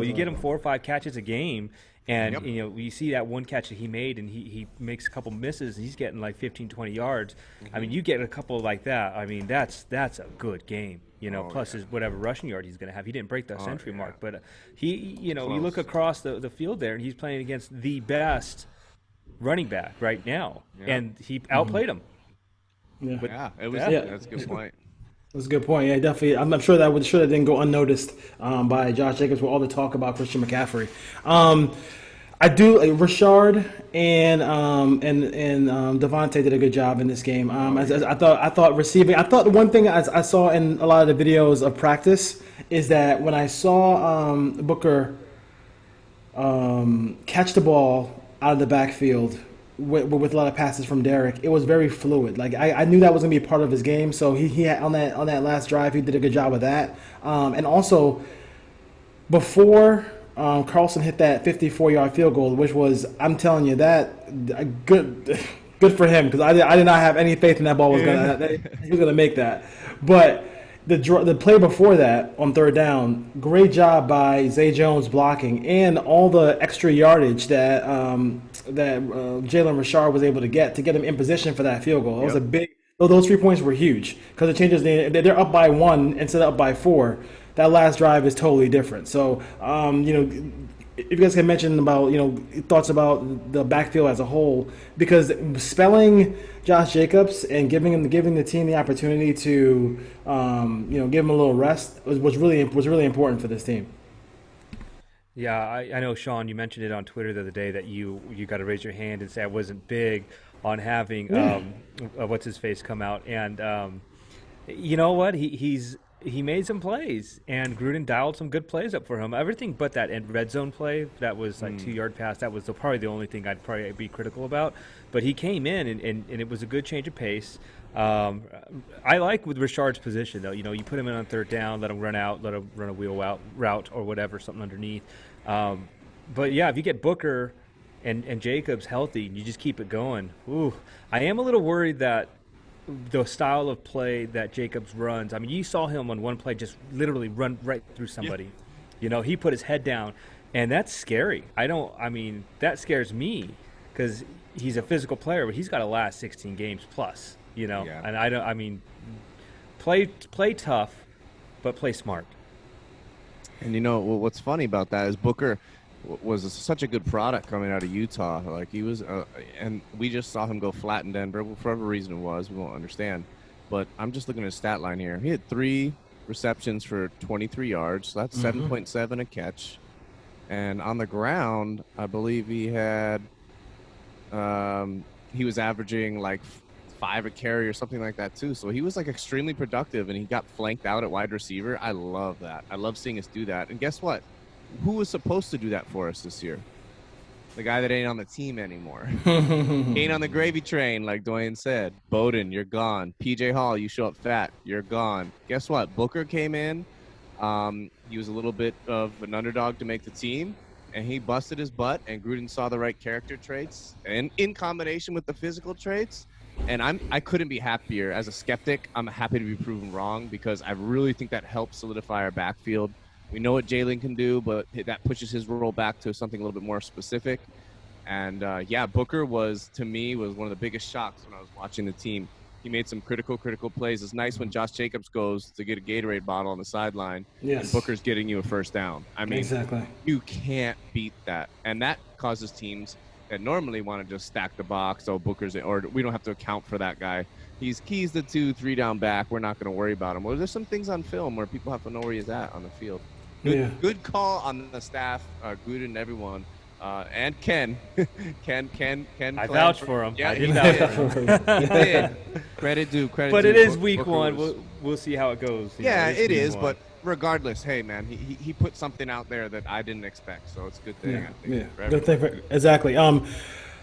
doable. You get him four or five catches a game, and Yep. you know you see that one catch that he made, and he, he makes a couple misses, and he's getting like 15, 20 yards. I mean, you get a couple like that. I mean, that's that's a good game. You know, Oh, plus yeah. his whatever rushing yard he's going to have. He didn't break the Oh, century yeah. mark, but uh, he, you know, you look across the, the field there, and he's playing against the best running back right now, Yeah. and he outplayed him. Yeah. But- Yeah, it was. Yeah. That's a good point. That's a good point. Yeah, definitely. I'm, I'm sure that would sure that didn't go unnoticed um, by Josh Jacobs with all the talk about Christian McCaffrey. Um, I do. Uh, Richard and um, and and um, Devontae did a good job in this game. Um, I, I thought I thought receiving. I thought the one thing I, I saw in a lot of the videos of practice is that when I saw um, Booker um, catch the ball out of the backfield with, with a lot of passes from Derek, it was very fluid. Like I, I knew that was gonna be a part of his game, so he, he had, on that on that last drive he did a good job with that. Um, and also before um, Carlson hit that 54 yard field goal, which was I'm telling you that good good for him because I, did- I did not have any faith in that ball was gonna that, he was gonna make that, but. The, the play before that on third down, great job by Zay Jones blocking and all the extra yardage that um, that uh, Jalen Richard was able to get to get him in position for that field goal. It was a big. Though those three points were huge because it changes. The, they're up by one instead of up by four. That last drive is totally different. So, um, you know, if you guys can mention about you know thoughts about the backfield as a whole, because spelling Josh Jacobs and giving him giving the team the opportunity to um, you know give him a little rest was, was really was really important for this team. Yeah, I, I know, Sean. You mentioned it on Twitter the other day that you you got to raise your hand and say I wasn't big on having um, uh, what's his face come out, and um, you know what? He he's he made some plays, and Gruden dialed some good plays up for him. Everything but that end red zone play that was like two yard pass. That was the, probably the only thing I'd probably be critical about. But he came in, and, and, and it was a good change of pace. Um, I like with Richard's position though. You know, you put him in on third down, let him run out, let him run a wheel out route or whatever, something underneath. Um, but yeah, if you get Booker and, and Jacobs healthy, and you just keep it going. Ooh, I am a little worried that the style of play that Jacobs runs. I mean, you saw him on one play just literally run right through somebody. You know, he put his head down, and that's scary. I don't. I mean, that scares me because he's a physical player, but he's got to last 16 games plus. You know, Yeah. and I don't. I mean, play play tough, but play smart. And you know what's funny about that is Booker w- was such a good product coming out of Utah. Like he was, uh, and we just saw him go flat in Denver for whatever reason it was. We won't understand. But I'm just looking at his stat line here. He had three receptions for 23 yards. So that's 7.7 a catch. And on the ground, I believe he had, um, he was averaging like five a carry or something like that too. So he was like extremely productive, and he got flanked out at wide receiver. I love that. I love seeing us do that. And guess what? Who was supposed to do that for us this year? The guy that ain't on the team anymore. ain't on the gravy train, like Dwayne said. Bowden, you're gone. PJ Hall, you show up fat, you're gone. Guess what? Booker came in. Um, he was a little bit of an underdog to make the team, and he busted his butt. And Gruden saw the right character traits, and in combination with the physical traits, and I'm I couldn't be happier. As a skeptic, I'm happy to be proven wrong because I really think that helps solidify our backfield. We know what Jalen can do, but that pushes his role back to something a little bit more specific. And uh, yeah, Booker was to me was one of the biggest shocks when I was watching the team. He made some critical, critical plays. It's nice when Josh Jacobs goes to get a Gatorade bottle on the sideline, and Booker's getting you a first down. I mean, Exactly. you can't beat that, and that causes teams that normally want to just stack the box. Oh, Booker's or we don't have to account for that guy. He's keys the two, three down back. We're not going to worry about him. Well, there's some things on film where people have to know where he's at on the field. Good, Yeah. good call on the staff, uh, good and everyone, uh, and Ken, Ken, Ken, Ken. I vouch for him. Yeah, I he did vouch for him. Credit due, credit. But due. it is week Booker one. We'll, we'll see how it goes. know, yeah, it is. one. But regardless, hey man, he, he he put something out there that I didn't expect, so it's a good thing. Yeah, I think, yeah. Good thing for, exactly. Um,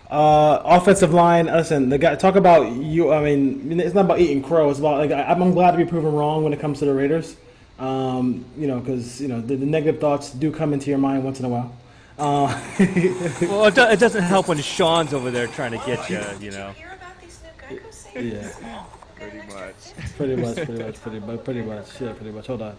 uh, offensive line. Listen, the guy talk about you. I mean, it's not about eating crow. It's about like I, I'm glad to be proven wrong when it comes to the Raiders. Um, you know, because you know the, the negative thoughts do come into your mind once in a while. Uh, Well, it, do, it doesn't help when Sean's over there trying to get you. You know. Hear about these new Geico savings? yeah, Pretty much. pretty much, pretty much, pretty much, pretty much. Yeah, pretty much. Hold on.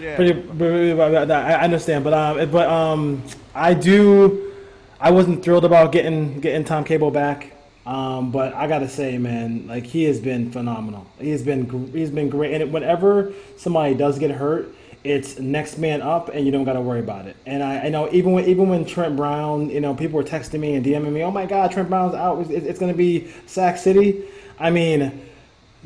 Yeah. Pretty, pretty- I understand, but um, but um, I do. I wasn't thrilled about getting getting Tom Cable back. Um, but I gotta say, man, like he has been phenomenal. He has been he's been great. And whenever somebody does get hurt, it's next man up, and you don't gotta worry about it. And I, I know even when even when Trent Brown, you know, people were texting me and DMing me, "Oh my God, Trent Brown's out. It's, it's gonna be Sack City." I mean,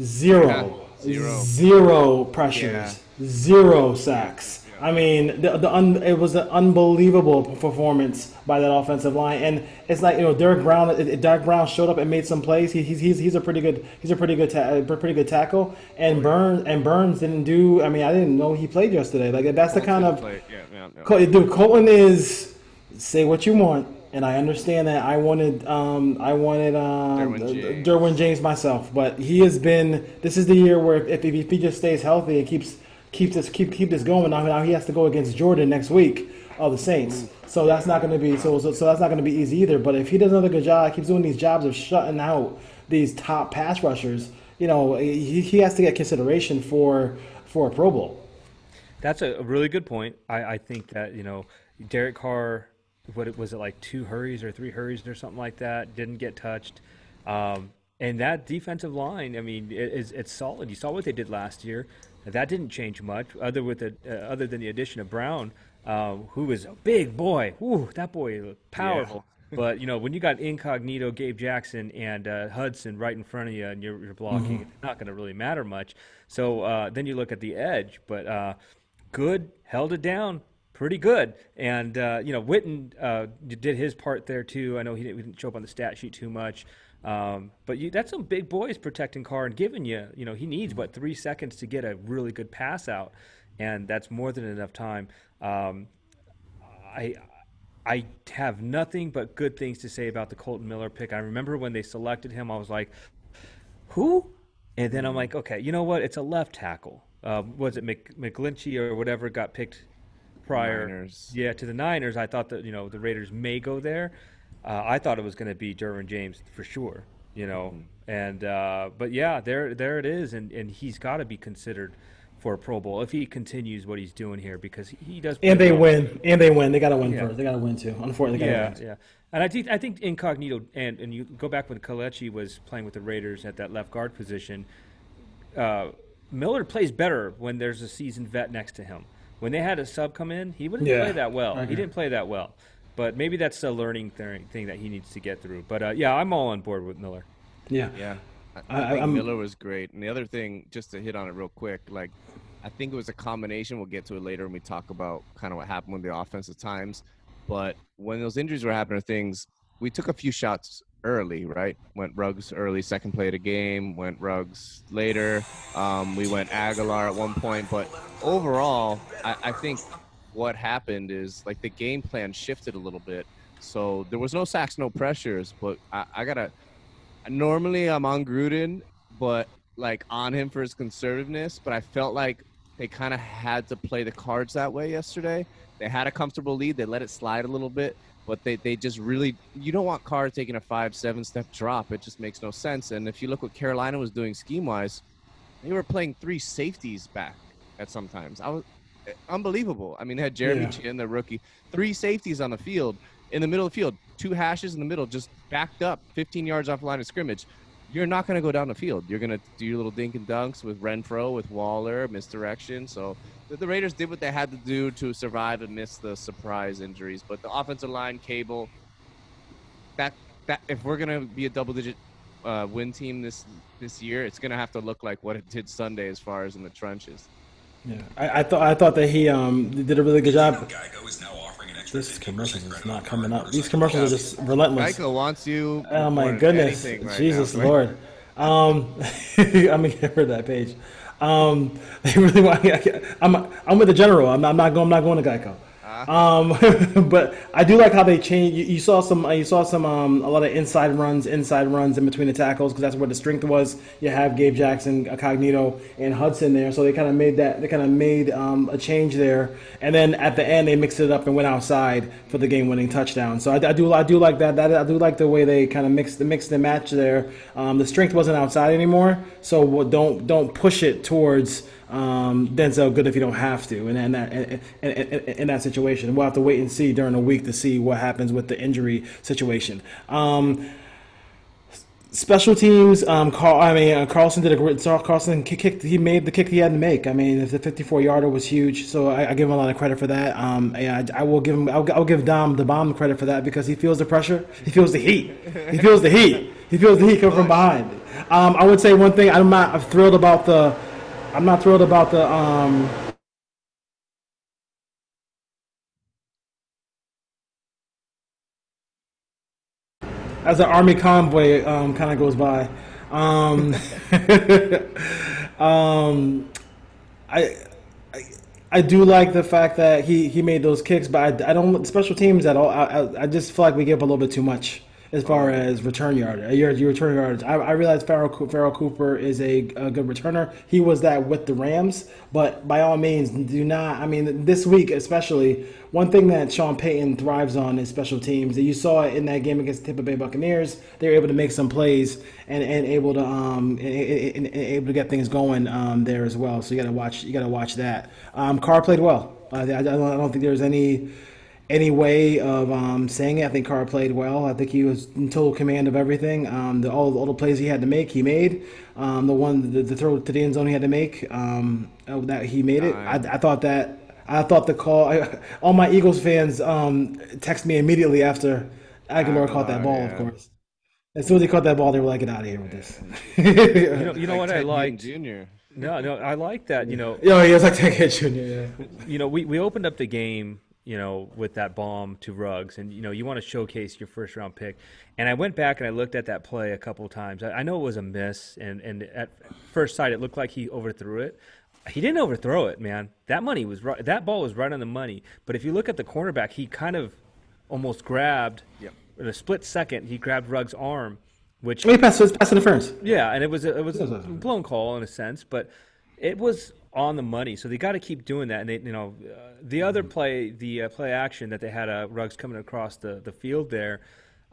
zero, Yeah, zero. zero pressures, zero sacks. I mean, the, the un, it was an unbelievable performance by that offensive line, and it's like you know Derek Brown. Derek Brown showed up and made some plays. He, he's, he's he's a pretty good he's a pretty good ta- pretty good tackle. And Burns and Burns didn't do. I mean, I didn't know he played yesterday. Like that's the kind of Play- yeah, yeah, yeah. Col- dude. Kolton is say what you want, and I understand that. I wanted um I wanted um Derwin James. Derwin James myself, but he has been. This is the year where if, if, if he just stays healthy and keeps keeps this keep keep this going, now, now he has to go against Jordan next week of the Saints. So that's not going to be so, so so that's not going to be easy either. But if he does another good job, keeps doing these jobs of shutting out these top pass rushers, you know, he, he has to get consideration for for a Pro Bowl. That's a, a really good point. I, I think that you know Derek Carr, what was it like two hurries or three hurries or something like that, didn't get touched. Um, and that defensive line, I mean, it, it's, it's solid. You saw what they did last year. That didn't change much, other with the uh, other than the addition of Brown, uh, who was a big boy. Woo, that boy looked powerful. but you know, when you got Incognito Gabe Jackson and uh, Hudson right in front of you, and you're, you're blocking, it's not going to really matter much. So uh, then you look at the edge, but uh, good, held it down pretty good. And uh, you know, Witten uh, did his part there too. I know he didn't, he didn't show up on the stat sheet too much, um, but you, that's some big boys protecting Carr and giving you. You know, he needs what three seconds to get a really good pass out, and that's more than enough time. Um, I. I have nothing but good things to say about the Kolton Miller pick. I remember when they selected him, I was like, "Who?" And then I'm like, "Okay, you know what? It's a left tackle. Uh, was it Mc, McGlinchey or whatever got picked prior? Niners. Yeah, to the Niners. I thought that you know the Raiders may go there. Uh, I thought it was going to be Derwin James for sure. You know, and uh, but yeah, there there it is, and and he's got to be considered for a Pro Bowl if he continues what he's doing here because he does. And they well. win. And they win. They got to win Yeah. first. They got to win too. Unfortunately, they got Yeah, win. yeah. And I think I think Incognito and and you go back when Kelechi was playing with the Raiders at that left guard position. Uh, Miller plays better when there's a seasoned vet next to him. When they had a sub come in, he wouldn't Yeah, play that well. I He didn't play that well. But maybe that's a learning thing, thing that he needs to get through. But uh, yeah, I'm all on board with Miller. Yeah. Yeah, I, I- I think I'm- Miller was great. And the other thing, just to hit on it real quick, like I think it was a combination. We'll get to it later when we talk about kind of what happened with the offense at times. But when those injuries were happening, or things we took a few shots early, right? Went Ruggs early, second play of the game. Went Ruggs later. Um, we went Agholor at one point, but overall, I, I think what happened is like the game plan shifted a little bit. So there was no sacks, no pressures, but I, I gotta normally I'm on Gruden, but like on him for his conservativeness. But I felt like they kind of had to play the cards that way yesterday. They had a comfortable lead. They let it slide a little bit, but they, they just really you don't want Carr taking a five seven step drop. It just makes no sense. And if you look what Carolina was doing scheme wise, they were playing three safeties back at sometimes. I was unbelievable. I mean, they had Jeremy Yeah. Chinn, the rookie, three safeties on the field in the middle of the field, two hashes in the middle, just backed up, 15 yards off the line of scrimmage. You're not going to go down the field. You're going to do your little dink and dunks with Renfrow, with Waller, misdirection. So the, the Raiders did what they had to do to survive and miss the surprise injuries. But the offensive line, Cable, that that if we're going to be a double-digit uh, win team this this year, it's going to have to look like what it did Sunday as far as in the trenches. Yeah. I, I thought I thought that he um did a really good job. Geico is now offering an extra This commercial is not coming up. These commercials are just relentless. Geico wants you. Oh my goodness, right Jesus now. Lord! Um, I'm gonna get rid of that page. Um, they really want. I'm I'm with the general. I'm not, I'm not going. I'm not going to Geico. Um, but I do like how they change. You, you saw some. uh, You saw some. Um, a lot of inside runs, inside runs in between the tackles because that's where the strength was. You have Gabe Jackson, Cognito, and Hudson there, so they kind of made that. They kind of made um, a change there, and then at the end they mixed it up and went outside for the game-winning touchdown. So I, I do. I do like that. That I do like the way they kind of mixed the mixed and match there. Um, the strength wasn't outside anymore, so don't don't push it towards um, Denzelle Good if you don't have to, and in that in, in, in, that situation, we'll have to wait and see during the week to see what happens with the injury situation. Um, special teams, um, Carl, I mean uh, Carlson did a great. Carlson kicked. He made the kick he had to make. I mean, the 54 yarder was huge, so I, I, give him a lot of credit for that. Um, I, I will give him. I'll, I'll, give Dom the bomb credit for that because he feels the pressure. He feels the heat. He feels the heat. He feels the heat coming from behind. Um, I would say one thing. I'm not thrilled about the I'm not thrilled about the um, as an army convoy um, kind of goes by. Um, um, I, I, I do like the fact that he, he made those kicks, but I, I don't special teams at all. I, I just feel like we give up a little bit too much as far as return yard, uh, your, your return yards. I, I realize Pharoh, Pharoh Cooper is a, a, good returner. He was that with the Rams, but by all means, do not. I mean, this week especially, one thing that Sean Payton thrives on is special teams. You saw it in that game against the Tampa Bay Buccaneers. They were able to make some plays and, and able to um and, and, and able to get things going um, there as well. So you got to watch you got to watch that. Um, Carr played well. I, I, I don't think there's any any way of um, saying it. I think Carr played well. I think he was in total command of everything. Um, the, all, all the plays he had to make, he made. Um, the one, the, the, throw to the end zone he had to make, um, oh, that he made it. I, I, thought that. I thought the call. I, all my Eagles fans um, text me immediately after Agholor, Agholor caught that ball. Yeah. Of course. As soon as he caught that ball, they were like, "Get out of here with this." you know, you know like what I like, Junior. No, no, I like that. You know, yeah, he was like Ted Junior. Yeah. You know, we, we opened up the game you know, with that bomb to Ruggs, and you know, you want to showcase your first round pick. And I went back and I looked at that play a couple times. I, I know it was a miss, and and at first sight it looked like he overthrew it. He didn't overthrow it, man. That money was right. That ball was right on the money. But if you look at the cornerback, he kind of almost grabbed yep. in a split second. He grabbed Ruggs' arm, which he passed, passed interference. Yeah, and it was a, it was a blown call in a sense, but it was on the money. So they got to keep doing that. And they, you know, uh, the other mm-hmm. play, the uh, play action that they had uh, Ruggs coming across the the field there.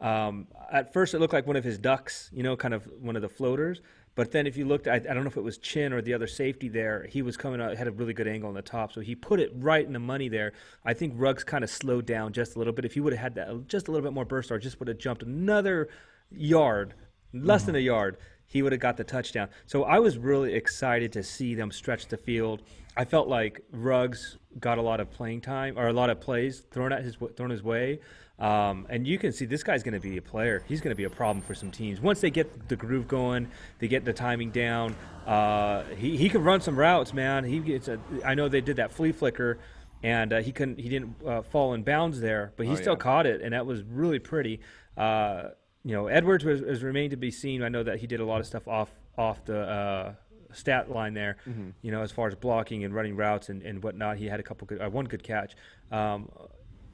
Um, at first, it looked like one of his ducks, you know, kind of one of the floaters. But then, if you looked, I, I don't know if it was Chinn or the other safety there. He was coming out, had a really good angle on the top, so he put it right in the money there. I think Ruggs kind of slowed down just a little bit. If he would have had that, just a little bit more burst, or just would have jumped another yard, less mm-hmm. than a yard, he would have got the touchdown. So I was really excited to see them stretch the field. I felt like Ruggs got a lot of playing time or a lot of plays thrown at his thrown his way. Um, and you can see this guy's going to be a player. He's going to be a problem for some teams. Once they get the groove going, they get the timing down. Uh, he he can run some routes, man. He gets. A, I know they did that flea flicker, and uh, he couldn't. He didn't uh, fall in bounds there, but he oh, still yeah. caught it, and that was really pretty. You know, Edwards was, was remained to be seen. I know that he did a lot of stuff off off the uh, stat line there. Mm-hmm. You know, as far as blocking and running routes and, and whatnot, he had a couple good, uh, one good catch. Um,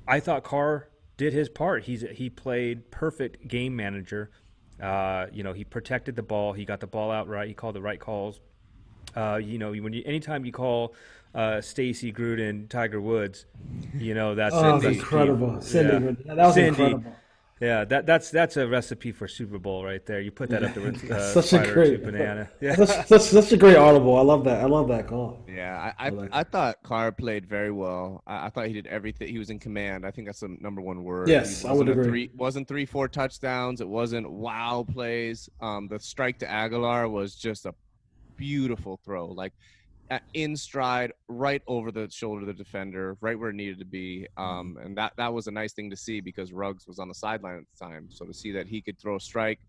I thought Carr did his part. He's he played perfect game manager. Uh, you know, he protected the ball. He got the ball out right. He called the right calls. Uh, you know, when you anytime you call uh, Stacy Gruden, Tiger Woods, you know that's, oh, that's incredible. Cindy, yeah. that was Cindy. incredible. Yeah, that that's that's a recipe for Super Bowl right there. You put that up there with uh, such a great banana. Yeah, such, such, such, a great audible. I love that. I love that call. Yeah, I I, I, I thought Carr played very well. I, I, thought he did everything. He was in command. I think that's the number one word. Yes, I would agree. Three, wasn't three four touchdowns. It wasn't wow plays. Um, the strike to Agholor was just a beautiful throw. Like in stride, right over the shoulder of the defender, right where it needed to be. Um, mm-hmm. and that that was a nice thing to see because Ruggs was on the sideline at the time. So to see that he could throw a strike,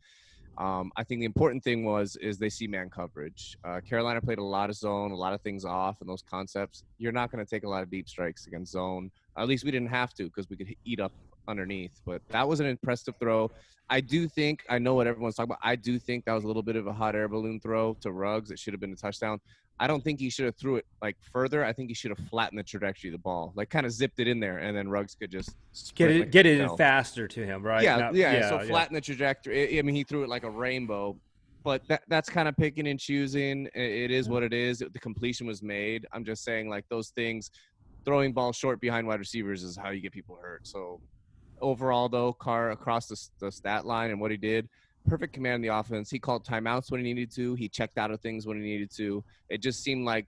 um, I think the important thing was is they see man coverage. Uh, Carolina played a lot of zone, a lot of things off, and those concepts. You're not going to take a lot of deep strikes against zone. At least we didn't have to because we could eat up underneath. But that was an impressive throw. I do think I know what everyone's talking about. I do think that was a little bit of a hot air balloon throw to Ruggs. It should have been a touchdown. I don't think he should have threw it like further. I think he should have flattened the trajectory of the ball, like kind of zipped it in there, and then Ruggs could just get it like get it in faster to him, right? Yeah, Not, yeah, yeah, So yeah. flatten the trajectory. I mean, he threw it like a rainbow, but that, that's kind of picking and choosing. It is mm-hmm. what it is. The completion was made. I'm just saying, like those things, throwing balls short behind wide receivers is how you get people hurt. So overall, though, Carr across the, the stat line and what he did perfect command in the offense. He called timeouts when he needed to. He checked out of things when he needed to. It just seemed like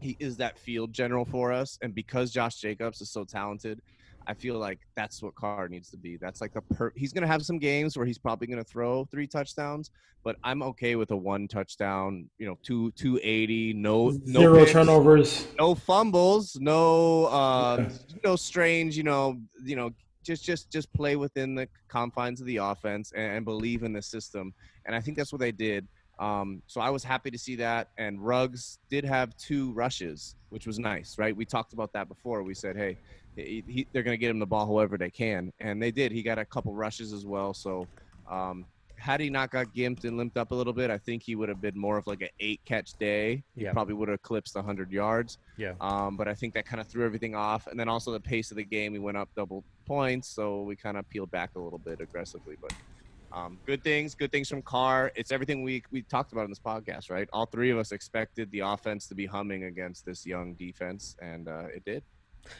he is that field general for us, and because Josh Jacobs is so talented, I feel like that's what Carr needs to be. That's like the per. He's gonna have some games where he's probably gonna throw three touchdowns, but I'm okay with a one touchdown. You know, two two eighty, no no Zero picks, turnovers. no fumbles, no uh, Yeah. no strange. You know, you know, just just just play within the confines of the offense and, and believe in the system. And I think that's what they did. Um, so I was happy to see that. And Ruggs did have two rushes, which was nice, right? We talked about that before. We said, hey, he, he, they're going to get him the ball however they can, and they did. He got a couple rushes as well. So um, had he not got gimped and limped up a little bit, I think he would have been more of like an eight catch day. He Yeah. probably would have eclipsed 100 yards. Yeah. Um, but I think that kind of threw everything off. And then also the pace of the game, we went up double points, so we kind of peeled back a little bit aggressively. But um, good things, good things from Carr. It's everything we we talked about in this podcast, right? All three of us expected the offense to be humming against this young defense, and uh, it did.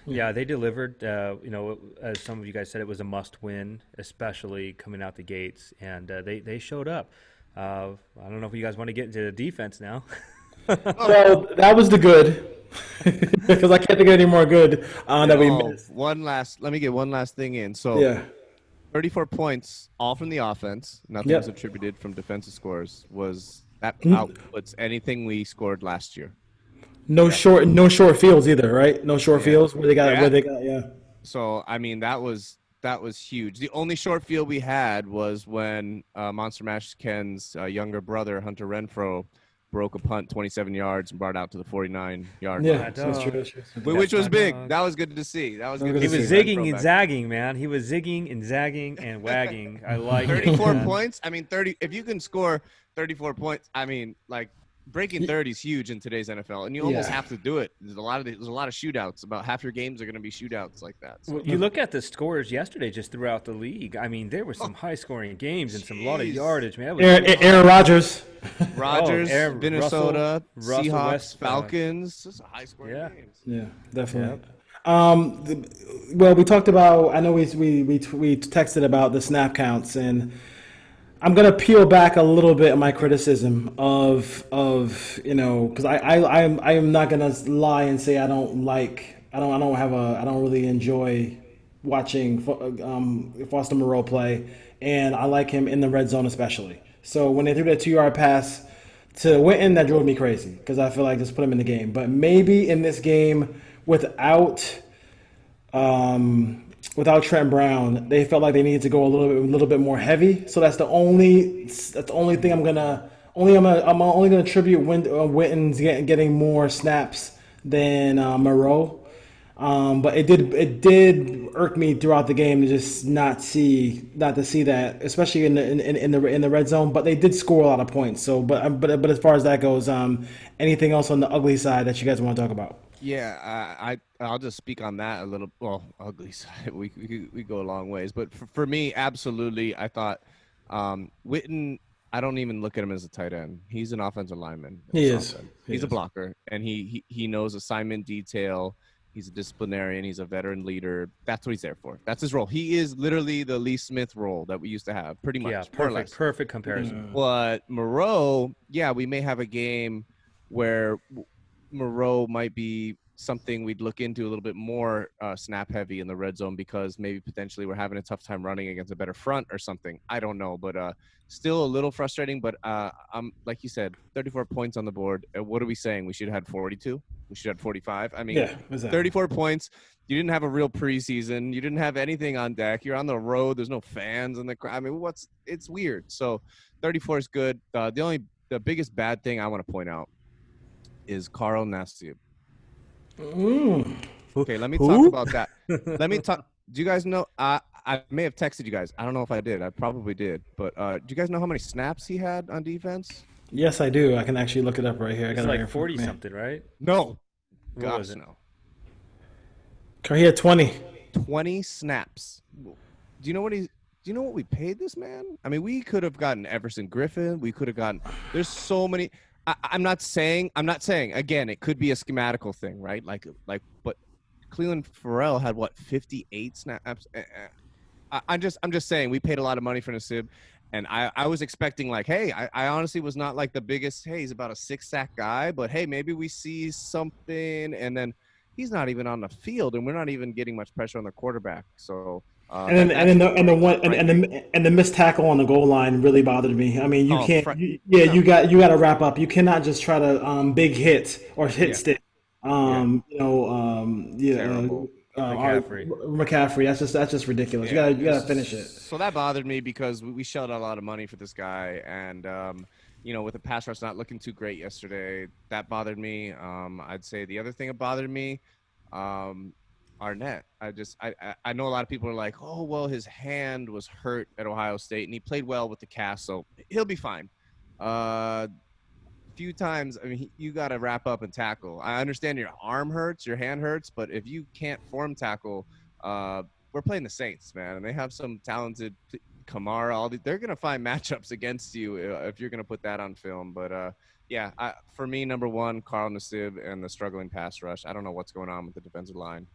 Yeah, they delivered. Uh, you know, as some of you guys said, it was a must-win, especially coming out the gates, and uh, they they showed up. Uh, I don't know if you guys want to get into the defense now. so that was the good. Because I can't think of any more good uh, that we Oh, missed. one last. Let me get one last thing in. So Yeah. 34 points, all from the offense. Nothing Yep. was attributed from defensive scores. Was that Mm. outputs anything we scored last year? No short, no short fields either, right? No short fields where they got, Yeah. where they got, yeah. So I mean, that was that was huge. The only short field we had was when uh, Monster Mash Ken's uh, younger brother Hunter Renfrow broke a punt 27 yards and brought out to the 49 yard Yeah, line. Hot that's true. That's true. Wh- which was big. dog. That was good to see. That was good. was to He was see zigging and zagging, man. He was zigging and zagging and wagging. I like 34 man. points. I mean, 30. If you can score 34 points, I mean, like breaking 30 is huge in today's NFL, and you almost Yeah. have to do it. There's a lot of there's a lot of shootouts. About half your games are going to be shootouts like that. So. Well, you look at the scores yesterday, just throughout the league. I mean, there were some high-scoring games and some lot of yardage, man. That was Aaron, Aaron Rodgers. Oh, Aaron- Minnesota, Russell- Russell Seahawks, West- Falcons. Just high scoring Yeah. games. Yeah, definitely. Um, the, well, we talked about. I know we we we we texted about the snap counts, and I'm gonna peel back a little bit of my criticism of of you know because I I I am I am not gonna lie and say I don't like I don't I don't have a I don't really enjoy watching um, Foster Moreau play, and I like him in the red zone especially. So when they threw that two yard pass to Witten, that drove me crazy because I feel like just put him in the game. But maybe in this game without um, without Trent Brown, they felt like they needed to go a little bit a little bit more heavy. So that's the only that's the only thing I'm gonna only I'm I'm only gonna attribute Win, uh, Witten's getting getting more snaps than uh, Moreau. Um, but it did it did irk me throughout the game to just not see not to see that, especially in the in, in the in the red zone. But they did score a lot of points. So, but but but as far as that goes, um, anything else on the ugly side that you guys want to talk about? Yeah, I, I I'll just speak on that a little. Well, ugly side. We we, we go a long ways, but for, for me, absolutely, I thought um, Witten. I don't even look at him as a tight end. He's an offensive lineman. He is. He He's a blocker, and he, he he knows assignment detail. He's a disciplinarian. He's a veteran leader. That's what he's there for. That's his role. He is literally the Lee Smith role that we used to have, pretty much. Yeah, more or less. perfect, perfect comparison. But Moreau, yeah, we may have a game where w- Moreau might be something we'd look into a little bit more uh, snap heavy in the red zone because maybe potentially we're having a tough time running against a better front or something. I don't know, but uh, still a little frustrating. But uh, I'm like you said, 34 points on the board. Uh, what are we saying? We should have had 42. We should have had 45. I mean, Yeah, exactly. 34 points. You didn't have a real preseason. You didn't have anything on deck. You're on the road. There's no fans in the crowd. I mean, what's it's weird. So 34 is good. Uh, the only the biggest bad thing I want to point out is Carl Nassib. Mm. Okay, let me Who? talk about that. let me talk. Do you guys know? I I may have texted you guys. I don't know if I did. I probably did. But uh, do you guys know how many snaps he had on defense? Yes, I do. I can actually look it up right here. I got it right like here in front of 40 me. something, right? No. What Gosh, was it? no. He had 20. 20 snaps. Do you know what he's do you know what we paid this man? I mean, we could have gotten Everson Griffen. We could have gotten there's so many I, I'm not saying I'm not saying again it could be a schematical thing, right? Like like but Clelin Ferrell had what 58 snaps. Eh, eh. I, I'm just I'm just saying we paid a lot of money for Nassib, and I, I was expecting like, hey, I, I honestly was not like the biggest. Hey, he's about a six sack guy, but hey, maybe we see something, and then he's not even on the field, and we're not even getting much pressure on the quarterback. So. Uh, And then, and then the and the one and, and the and the missed tackle on the goal line really bothered me. I mean, you Oh, can't. you, yeah, you got you got to wrap up. You cannot just try to um, big hit or hit Yeah. stick. Um, you know, um, yeah, Terrible. uh, uh, McCaffrey. McCaffrey. That's just that's just ridiculous. you gotta you gotta finish it. So that bothered me because we we shelled out a lot of money for this guy, and um, you know, with the pass rush not looking too great yesterday, that bothered me. Um, I'd say the other thing that bothered me, um, Arnette. I just I I- know a lot of people are like, oh well, his hand was hurt at Ohio State, and he played well with the cast, so he'll be fine. Uh, few times, I mean, he- you got to wrap up and tackle. I understand your arm hurts, your hand hurts, but if you can't form tackle, uh, we're playing the Saints, man, and they have some talented Kamara. All the, they're gonna find matchups against you uh, if you're gonna put that on film. But uh, yeah, I, for me, number one, Carl Nassib and the struggling pass rush. I don't know what's going on with the defensive line.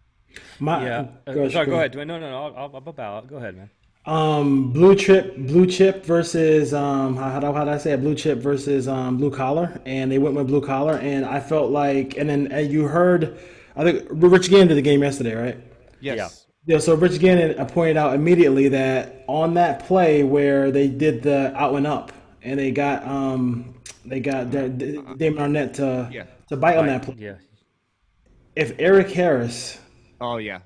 My, Yeah. Uh, sorry, go ahead. No, no, no. I'll, I'll, I'll bow out. Go ahead, man. Um, blue chip, blue chip versus um, how how how do I say it? Blue chip versus um, blue collar, and they went with blue collar, and I felt like, and then and you heard, I think Rich Gannon did the game yesterday, right? Yes. Yeah, so Rich Gannon uh, pointed out immediately that on that play where they did the out and up, and they got um they got Da- Da- Damon Arnette to Yeah. to bite on that play. Yeah. If Erik Harris Oh yeah.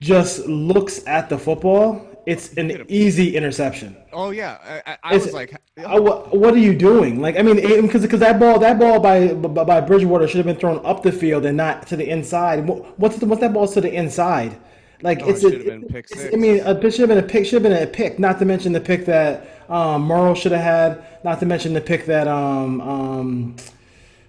just looks at the football, it's an easy interception. Oh yeah. I, I, It's- was like, I- what, are you doing? Like, I mean, because because that ball that ball by by Bridgewater should have been thrown up the field and not to the inside. What's the, what's that ball to the inside? Like, it's Oh, it a- should have been pick it's- I mean, a, it should have been a pick. Should have been a pick. Not to mention the pick that um, Merle should have had. Not to mention the pick that um um.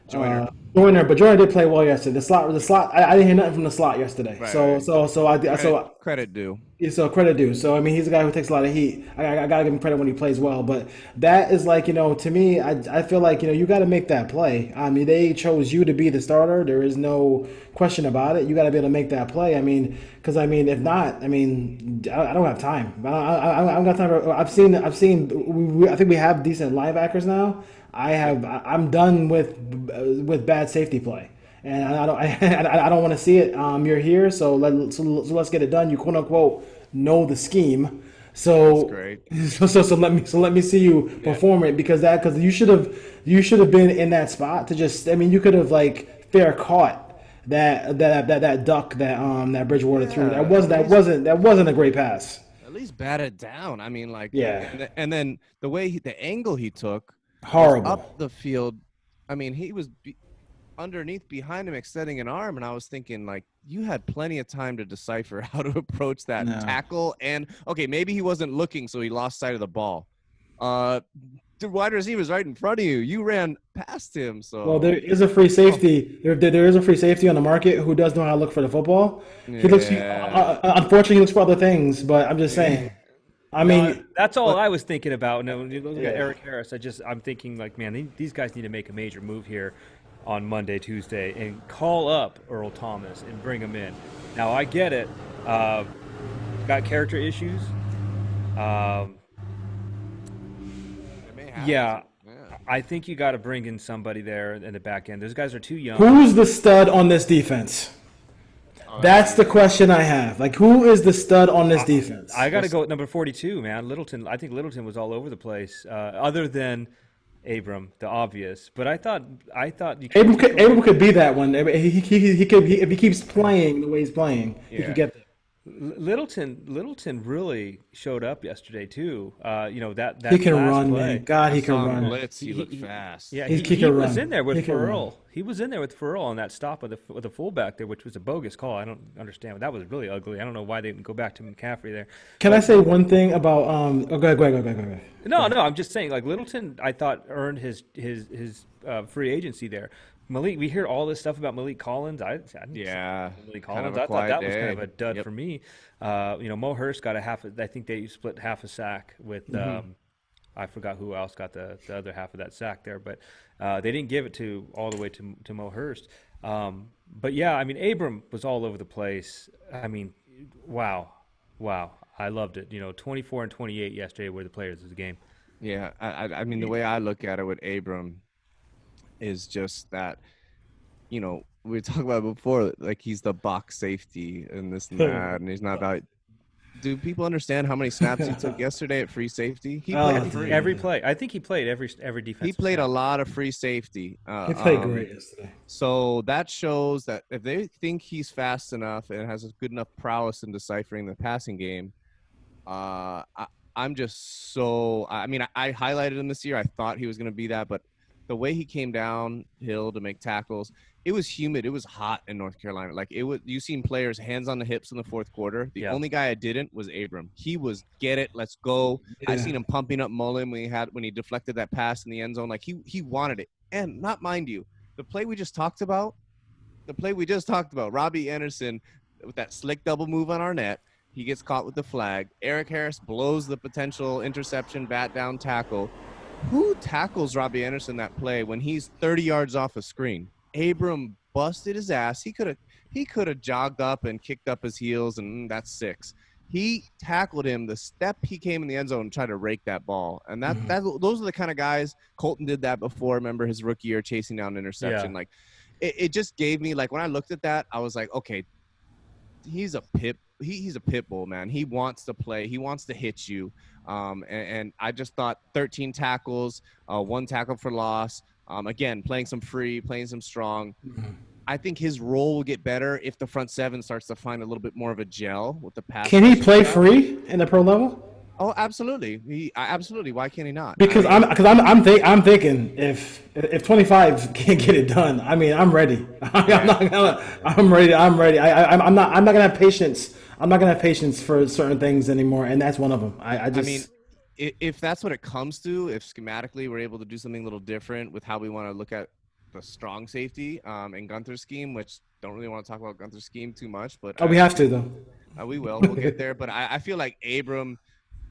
Joyner. Uh, Joyner, but Joyner did play well yesterday. The slot, the slot. I, I didn't hear nothing from the slot yesterday. Right, so, so, so I, so credit, credit due. yeah, so credit due. So I mean, he's a guy who takes a lot of heat. I, I, I gotta give him credit when he plays well. But that is like you know, to me, I, I feel like you know you got to make that play. I mean, they chose you to be the starter. There is no question about it. You got to be able to make that play. I mean, because I mean, if not, I mean, I, I don't have time. I, I, I, I don't got time. For, I've seen, I've seen. We, we- I think we have decent linebackers now. I have. I'm done with with bad safety play. And I don't, I, I don't want to see it. Um, you're here, so let so, so let's get it done. You quote unquote know the scheme, so great. so, so so let me so let me see you perform it because that because you should have you should have been in that spot to just I mean you could have like fair caught that that that that duck that um that Bridgewater threw that was that wasn't that wasn't a great pass. At least bat it down. I mean, like Yeah. And, th- and then the way he, the angle he took Horrible. up the field. I mean, he was be, underneath behind him extending an arm, and I was thinking like you had plenty of time to decipher how to approach that No. tackle. And okay, maybe he wasn't looking, so he lost sight of the ball. Uh, the wide receiver's right in front of you. You ran past him, so Well, there is a free safety. There, there, there is a free safety on the market who does know how to look for the football. He looks. Yeah. Uh, uh, unfortunately, he looks for other things. But I'm just saying. I mean, Uh, that's all I was thinking about. No, when look Yeah. at Erik Harris. I just I'm thinking like, man, these, these guys need to make a major move here on Monday, Tuesday, and call up Earl Thomas and bring him in. Now I get it. Uh, got character issues. Um, It may happen. yeah, Yeah. I think you got to bring in somebody there in the back end. Those guys are too young. who's the stud on this defense? That's the question I have. Like, who is the stud on this defense? I got to go with number 42, man. Littleton. I think Littleton was all over the place, uh, other than Abram, the obvious. But I thought, I thought you. could- Abram could, Abram could be that one. He, he, he, he could he, if he keeps playing the way he's playing, he Yeah. could get there. L- Littleton, Littleton really showed up yesterday too. Uh, you know that that He can last run, play. man. God, he can run. blitz, he, He- looked fast. Yeah, He- he, he he was run. in there with He. Ferrell. He was in there with Ferrell on that stop of the with the fullback there, which was a bogus call. I don't understand. That was really ugly. I don't know why they didn't go back to McCaffrey there. Can I say one thing about um? Oh, go ahead, go ahead, go ahead, go ahead. Go ahead. No, no, I'm just saying. Like Littleton, I thought earned his his his uh, free agency there. Maliek, we hear all this stuff about Maliek Collins. I, I didn't Yeah, Maliek kind Collins. of a I thought quiet that was kind of a dud Yep. for me. Uh, you know, Mo Hurst got a half. I think they split half a sack with. Mm-hmm. Um, I forgot who else got the, the other half of that sack there, but uh, they didn't give it to all the way to to Mo Hurst. Um, but yeah, I mean, Abram was all over the place. I mean, wow, wow. I loved it. You know, 24 and 28 yesterday were the players of the game. Yeah, I, I, I mean, the way I look at it with Abram is just that, you know, we were talking about before, like he's the box safety and this and that, and he's not about. Do people understand how many snaps he took yesterday at free safety? He Oh, played dude. free. Every play, I think he played every every defense. He played a lot of free safety. Uh, He played um, great yesterday. So that shows that if they think he's fast enough and has a good enough prowess in deciphering the passing game, uh, I, I'm just so. I mean, I, I highlighted him this year. I thought he was going to be that, but the way he came downhill to make tackles, it was humid. It was hot in North Carolina. Like it was. You seen players hands on the hips in the fourth quarter. The Yeah. only guy I didn't was Abram. He was get it, let's go. I seen him pumping up Mullen when he had when he deflected that pass in the end zone. Like he he wanted it. And not mind you, the play we just talked about, the play we just talked about, Robbie Anderson with that slick double move on Arnette. He gets caught with the flag. Erik Harris blows the potential interception, bat down tackle. Who tackles Robbie Anderson that play when he's 30 yards off a screen? Abram busted his ass. He could have he could have jogged up and kicked up his heels, and mm, that's six. He tackled him the step he came in the end zone and tried to rake that ball, and that Mhm. that those are the kind of guys. Colton did that before. Remember his rookie year chasing down an interception. Yeah. Like it, it just gave me like when I looked at that, I was like, okay, he's a pit. He, he's a pit bull, man. He wants to play. He wants to hit you. Um, and, and I just thought 13 tackles, uh, one tackle for loss. Um, again, playing some free, playing some strong. I think his role will get better if the front seven starts to find a little bit more of a gel with the pass. Can he play free in the pro level? Oh, absolutely. He absolutely. Why can't he not? Because I mean, I'm because I'm I'm, think, I'm thinking if if 25 can't get it done, I mean I'm ready. I'm not gonna, I'm ready. I'm ready. I, I I'm not I'm not gonna have patience. I'm not gonna have patience for certain things anymore, and that's one of them. I, I I just mean, if that's what it comes to, if schematically we're able to do something a little different with how we want to look at the strong safety um, and Guenther's scheme, which don't really want to talk about Guenther's scheme too much, but oh, we have to though. Uh, we will. We'll get there. But I, I feel like Abram,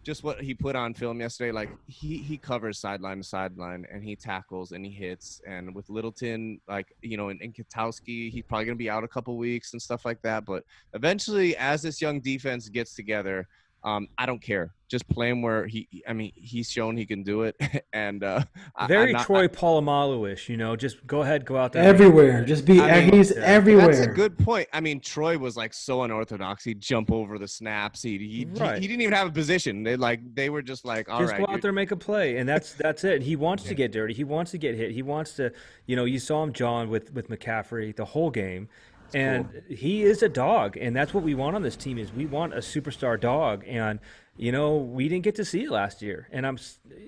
just what he put on film yesterday, like he he covers sideline to sideline and he tackles and he hits. And with Littleton, like you know, and, and Kwiatkoski, he's probably gonna be out a couple weeks and stuff like that. But eventually, as this young defense gets together, um, I don't care. Just play him where he. I mean, he's shown he can do it. and uh, Very I'm not- Troy Polamalu-ish, you know. Just go ahead, go out there. and- Everywhere, just be. I mean, he's yeah. everywhere. That's a good point. I mean, Troy was like so unorthodox. He'd jump over the snaps. He he, Right. he, he didn't even have a position. They like they were just like, all right, just go out you're- there and make a play, and that's that's it. He wants to get dirty. He wants to get hit. He wants to, you know. You saw him, John, with with McCaffrey the whole game, and he is a dog, and that's what we want on this team. Is we want a superstar dog, and you know we didn't get to see it last year, and I'm.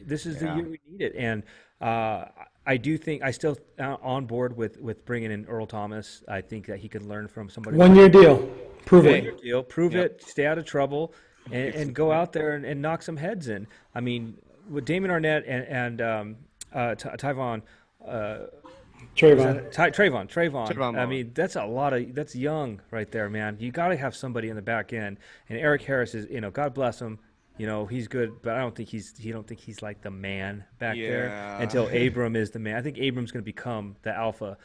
This is Yeah. the year we need it, and uh, I do think I still uh, on board with with bringing in Earl Thomas. I think that he could learn from somebody. One year deal. Prove One it. year deal. Prove Yep. it. Stay out of trouble, and, and go out there and, and knock some heads in. I mean, with Damon Arnette and and um, uh, Ty- Tyvon, uh, Trayvon. Ty- Trayvon, Trayvon. Trayvon I mean, that's a lot of that's young right there, man. You got to have somebody in the back end. And Erik Harris is, you know, God bless him. You know, he's good, but I don't think he's he don't think he's like the man back there until Abram is the man. I think Abram's going to become the alpha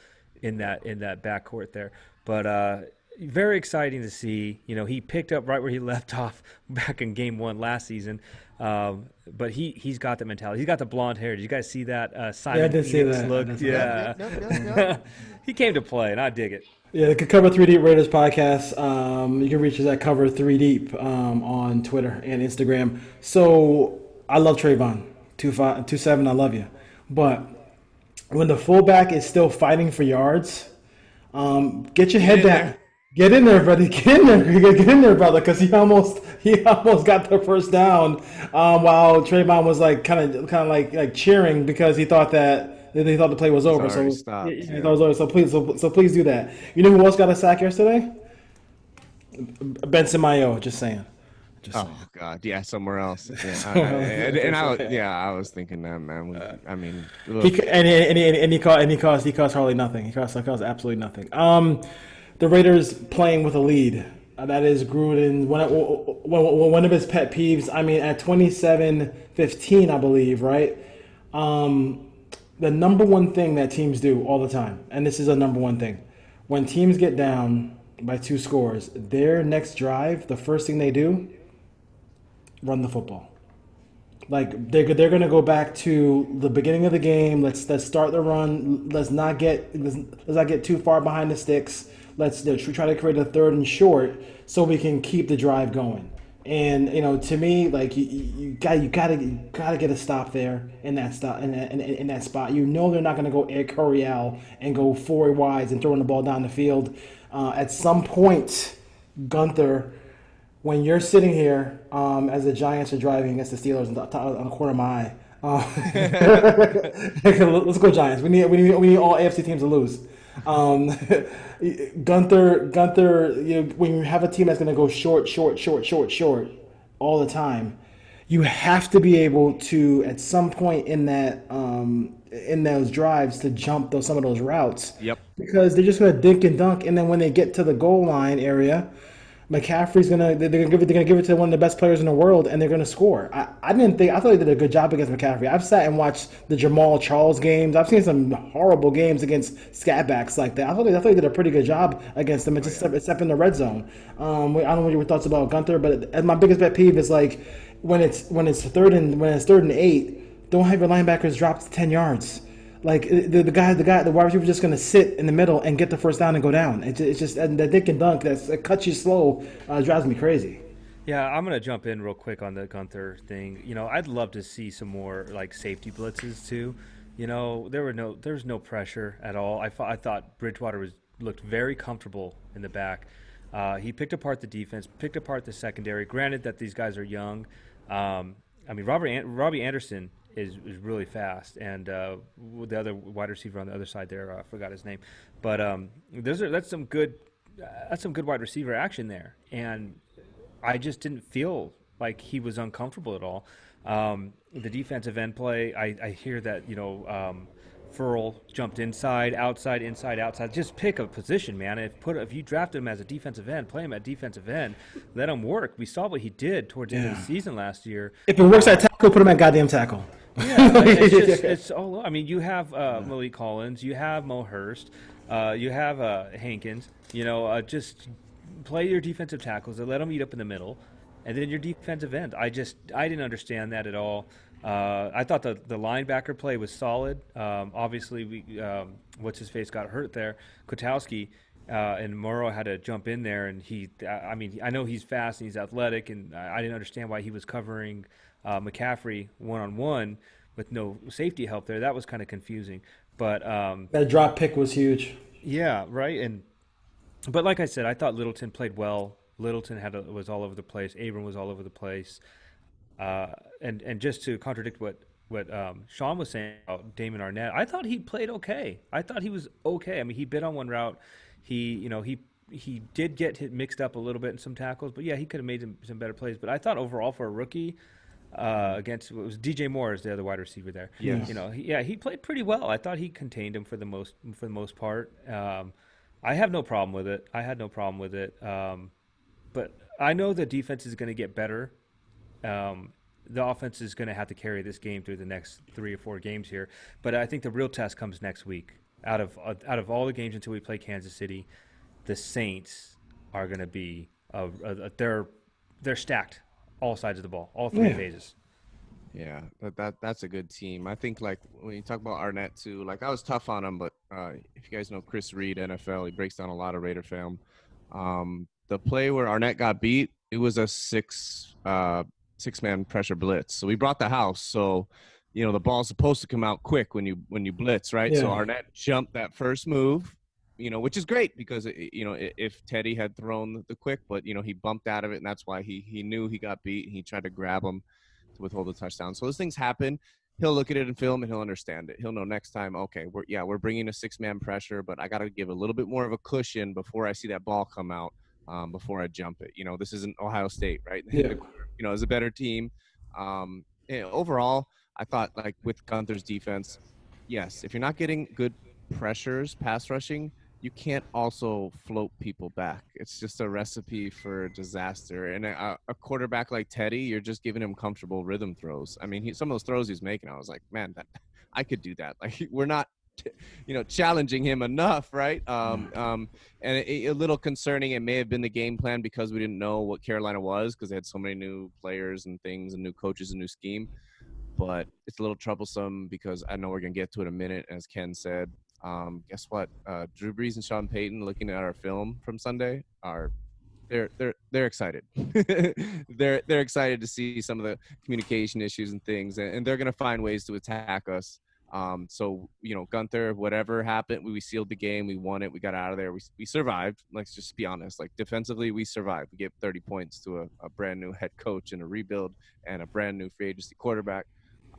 in that in that backcourt there. But uh, very exciting to see. You know, he picked up right where he left off back in game one last season. Um, but he he's got the mentality. He's got the blonde hair. Did you guys see that uh, Simon did see Phoenix that. I look? did see Yeah, Yep, yep, yep, yep. he came to play, and I dig it. Yeah, the Cover Three Deep Raiders podcast. Um, you can reach us at Cover Three Deep um, on Twitter and Instagram. So I love Trayvon two five two seven. I love you, but when the fullback is still fighting for yards, um, get your head in down. Get in there, buddy. Get in there. Get in there, brother. Because he almost he almost got the first down, um, while Trayvon was like kind of kind of like like cheering because he thought that they thought the play was over. So already stopped, he- he yeah. was over. So please, so, so please do that. You know who else got a sack yesterday? Benson Mayo. Just saying. Just saying. Oh God, yeah, somewhere else. Yeah, I, I- and, and I, was- yeah, I was thinking that, man. We- I mean, He, look, c- and, and, and, and he cost and he cost he cost hardly nothing. He cost he cost absolutely nothing. Um, the Raiders playing with a lead. Uh, that is Gruden. One, one, one of his pet peeves. I mean, at 27-15, I believe, right? Um, the number one thing that teams do all the time, and this is a number one thing, when teams get down by two scores, their next drive, the first thing they do run the football. Like they're they're gonna go back to the beginning of the game. Let's let's start the run. Let's not get let's, let's not get too far behind the sticks. Let's we try to create a third and short so we can keep the drive going. And you know, to me, like you, you got you gotta you gotta get a stop there in that stop in that, in, in that spot. You know they're not gonna go Air Coryell and go four wides and throwing the ball down the field. Uh, at some point, Guenther, when you're sitting here um, as the Giants are driving against the Steelers on the, on the corner of my eye. Uh, let's go Giants. We need we need we need all AFC teams to lose. Um, Gunther, Guenther, you know, when you have a team that's going to go short, short, short, short, short all the time, you have to be able to at some point in that um, in those drives to jump those some of those routes. Yep. Because they're just going to dink and dunk, and then when they get to the goal line area McCaffrey's gonna they're gonna give it they're gonna give it to one of the best players in the world and they're gonna score. I, I didn't think I thought they did a good job against McCaffrey. I've sat and watched the Jamaal Charles games. I've seen some horrible games against scatbacks like that. I thought they, I thought they did a pretty good job against them, except, oh, yeah. except in the red zone. Um, I don't know what your thoughts about Guenther, but my biggest pet peeve is like when it's when it's third and when it's third and eight, don't have your linebackers drop to ten yards. Like the, the guy, the guy, the wide receiver just going to sit in the middle and get the first down and go down. It's, it's just and the dick and dunk that's, that cuts you slow uh, drives me crazy. Yeah, I'm gonna jump in real quick on the Guenther thing. You know, I'd love to see some more like safety blitzes too. You know, there were no there was no pressure at all. I, thought I thought Bridgewater was looked very comfortable in the back. Uh, he picked apart the defense, picked apart the secondary. Granted that these guys are young. Um, I mean, Robert An- Robbie Anderson is, is really fast, and uh, the other wide receiver on the other side there, uh, I forgot his name, but um, those are that's some good that's some good wide receiver action there, and I just didn't feel like he was uncomfortable at all. Um, the defensive end play, I, I hear that you know um, Ferrell jumped inside, outside, inside, outside. Just pick a position, man. If put if you draft him as a defensive end, play him at defensive end. Let him work. We saw what he did towards the yeah. end of the season last year. If it works at tackle, put him at goddamn tackle. Yeah, it's just it's all. I mean, you have uh, Maliek Collins, you have Mo Hurst, uh, you have uh, Hankins. You know, uh, just play your defensive tackles and let them eat up in the middle, and then your defensive end. I just I didn't understand that at all. Uh, I thought the, the linebacker play was solid. Um, obviously, we um, what's his face got hurt there. Kwiatkoski uh, and Morrow had to jump in there, and he. I mean, I know he's fast and he's athletic, and I, I didn't understand why he was covering uh, McCaffrey one on one with no safety help there. That was kind of confusing. But um, that drop pick was huge. Yeah, right. And but like I said, I thought Littleton played well. Littleton had a, was all over the place. Abram was all over the place. Uh, and and just to contradict what what um, Sean was saying about Damon Arnette, I thought he played okay. I thought he was okay. I mean, he bit on one route. He you know he he did get hit mixed up a little bit in some tackles, but yeah, he could have made some, some better plays. But I thought overall for a rookie, uh, against it was DJ Moore is the other wide receiver there. Yes. you know, he, yeah, he played pretty well. I thought he contained him for the most for the most part. Um, I have no problem with it. I had no problem with it. Um, but I know the defense is going to get better. Um, the offense is going to have to carry this game through the next three or four games here. But I think the real test comes next week. Out of uh, out of all the games until we play Kansas City, the Saints are going to be uh, uh, they're they're stacked all sides of the ball, all three yeah. phases. Yeah, that, that that's a good team. I think like when you talk about Arnette too, like I was tough on him, but uh, if you guys know Chris Reed, NFL, he breaks down a lot of Raider film. Um, the play where Arnette got beat, it was a six uh, six man pressure blitz. So we brought the house. So you know the ball's supposed to come out quick when you when you blitz, right? Yeah. So Arnette jumped that first move, you know, which is great because you know if Teddy had thrown the quick, but you know he bumped out of it, and that's why he he knew he got beat. And he tried to grab him to withhold the touchdown. So those things happen. He'll look at it in film and he'll understand it. He'll know next time, okay, we're yeah we're bringing a six man pressure, but I got to give a little bit more of a cushion before I see that ball come out, um, before I jump it. You know, this isn't Ohio State, right? Yeah. you know, is a better team. Um, overall, I thought like with Guenther's defense, yes, if you're not getting good pressures, pass rushing, you can't also float people back. It's just a recipe for disaster. And a, a, quarterback like Teddy, you're just giving him comfortable rhythm throws. I mean, he, some of those throws he's making, I was like, man, that I could do that. Like we're not you know, challenging him enough, right? Um, um, and a, a little concerning. It may have been the game plan because we didn't know what Carolina was because they had so many new players and things and new coaches and new scheme. But it's a little troublesome because I know we're gonna get to it in a minute. As Ken said, um, guess what? Uh, Drew Brees and Sean Payton, looking at our film from Sunday, are they're they're they're excited. they're they're excited to see some of the communication issues and things, and, and they're gonna find ways to attack us. Um, so you know, Guenther, whatever happened, we, we sealed the game, we won it, we got out of there, we we survived. Let's just be honest. Like defensively, we survived. We gave 30 points to a, a brand new head coach and a rebuild and a brand new free agency quarterback.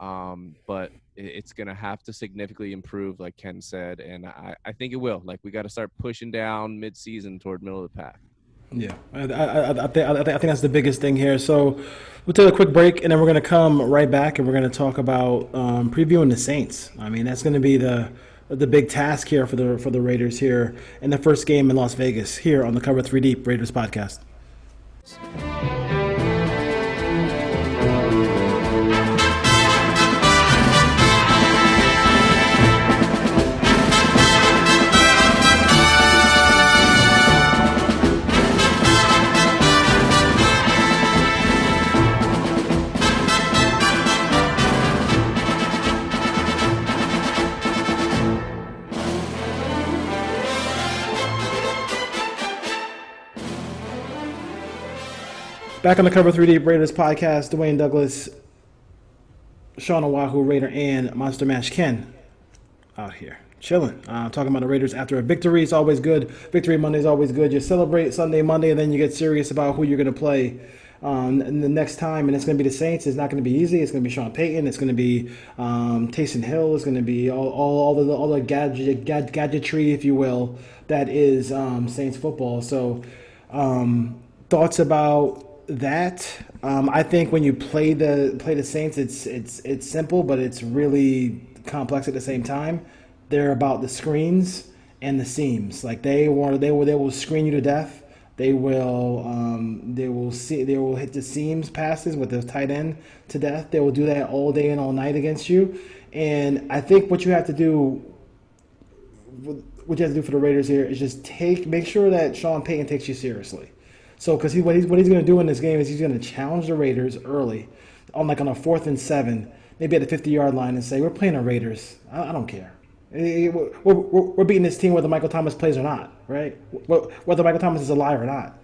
Um, but it's going to have to significantly improve, like Ken said, and I, I think it will. Like we got to start pushing down mid-season toward middle of the pack. Yeah, I, I, I, think, I think that's the biggest thing here. So we'll take a quick break, and then we're going to come right back, and we're going to talk about um, previewing the Saints. I mean, that's going to be the the big task here for the for the Raiders here in the first game in Las Vegas here on the Cover Three Deep Raiders podcast. Back on the Cover 3 Deep Raiders podcast, Dwayne Douglas, Sean Oahu Raider, and Monster Mash Ken out here chilling. Uh, talking about the Raiders after a victory is always good. Victory Monday is always good. You celebrate Sunday, Monday, and then you get serious about who you're going to play um, the next time. And it's going to be the Saints. It's not going to be easy. It's going to be Sean Payton. It's going to be um, Taysom Hill. It's going to be all, all, all the all the gadget, gad, gadgetry, if you will, that is um, Saints football. So um, thoughts about that. Um, I think when you play the play the Saints, it's it's it's simple, but it's really complex at the same time. They're about the screens and the seams. Like they want, they will they will screen you to death. They will um, they will see they will hit the seams passes with the tight end to death. They will do that all day and all night against you. And I think what you have to do, what you have to do for the Raiders here is just take make sure that Sean Payton takes you seriously. So, because he, what he's what he's going to do in this game is he's going to challenge the Raiders early, on like on a fourth and seven, maybe at the fifty yard line, and say, "We're playing the Raiders. I, I don't care. Eh, eh, eh, we're, we're, we're, beating this team whether Michael Thomas plays or not, right? Whether Michael Thomas is alive or not."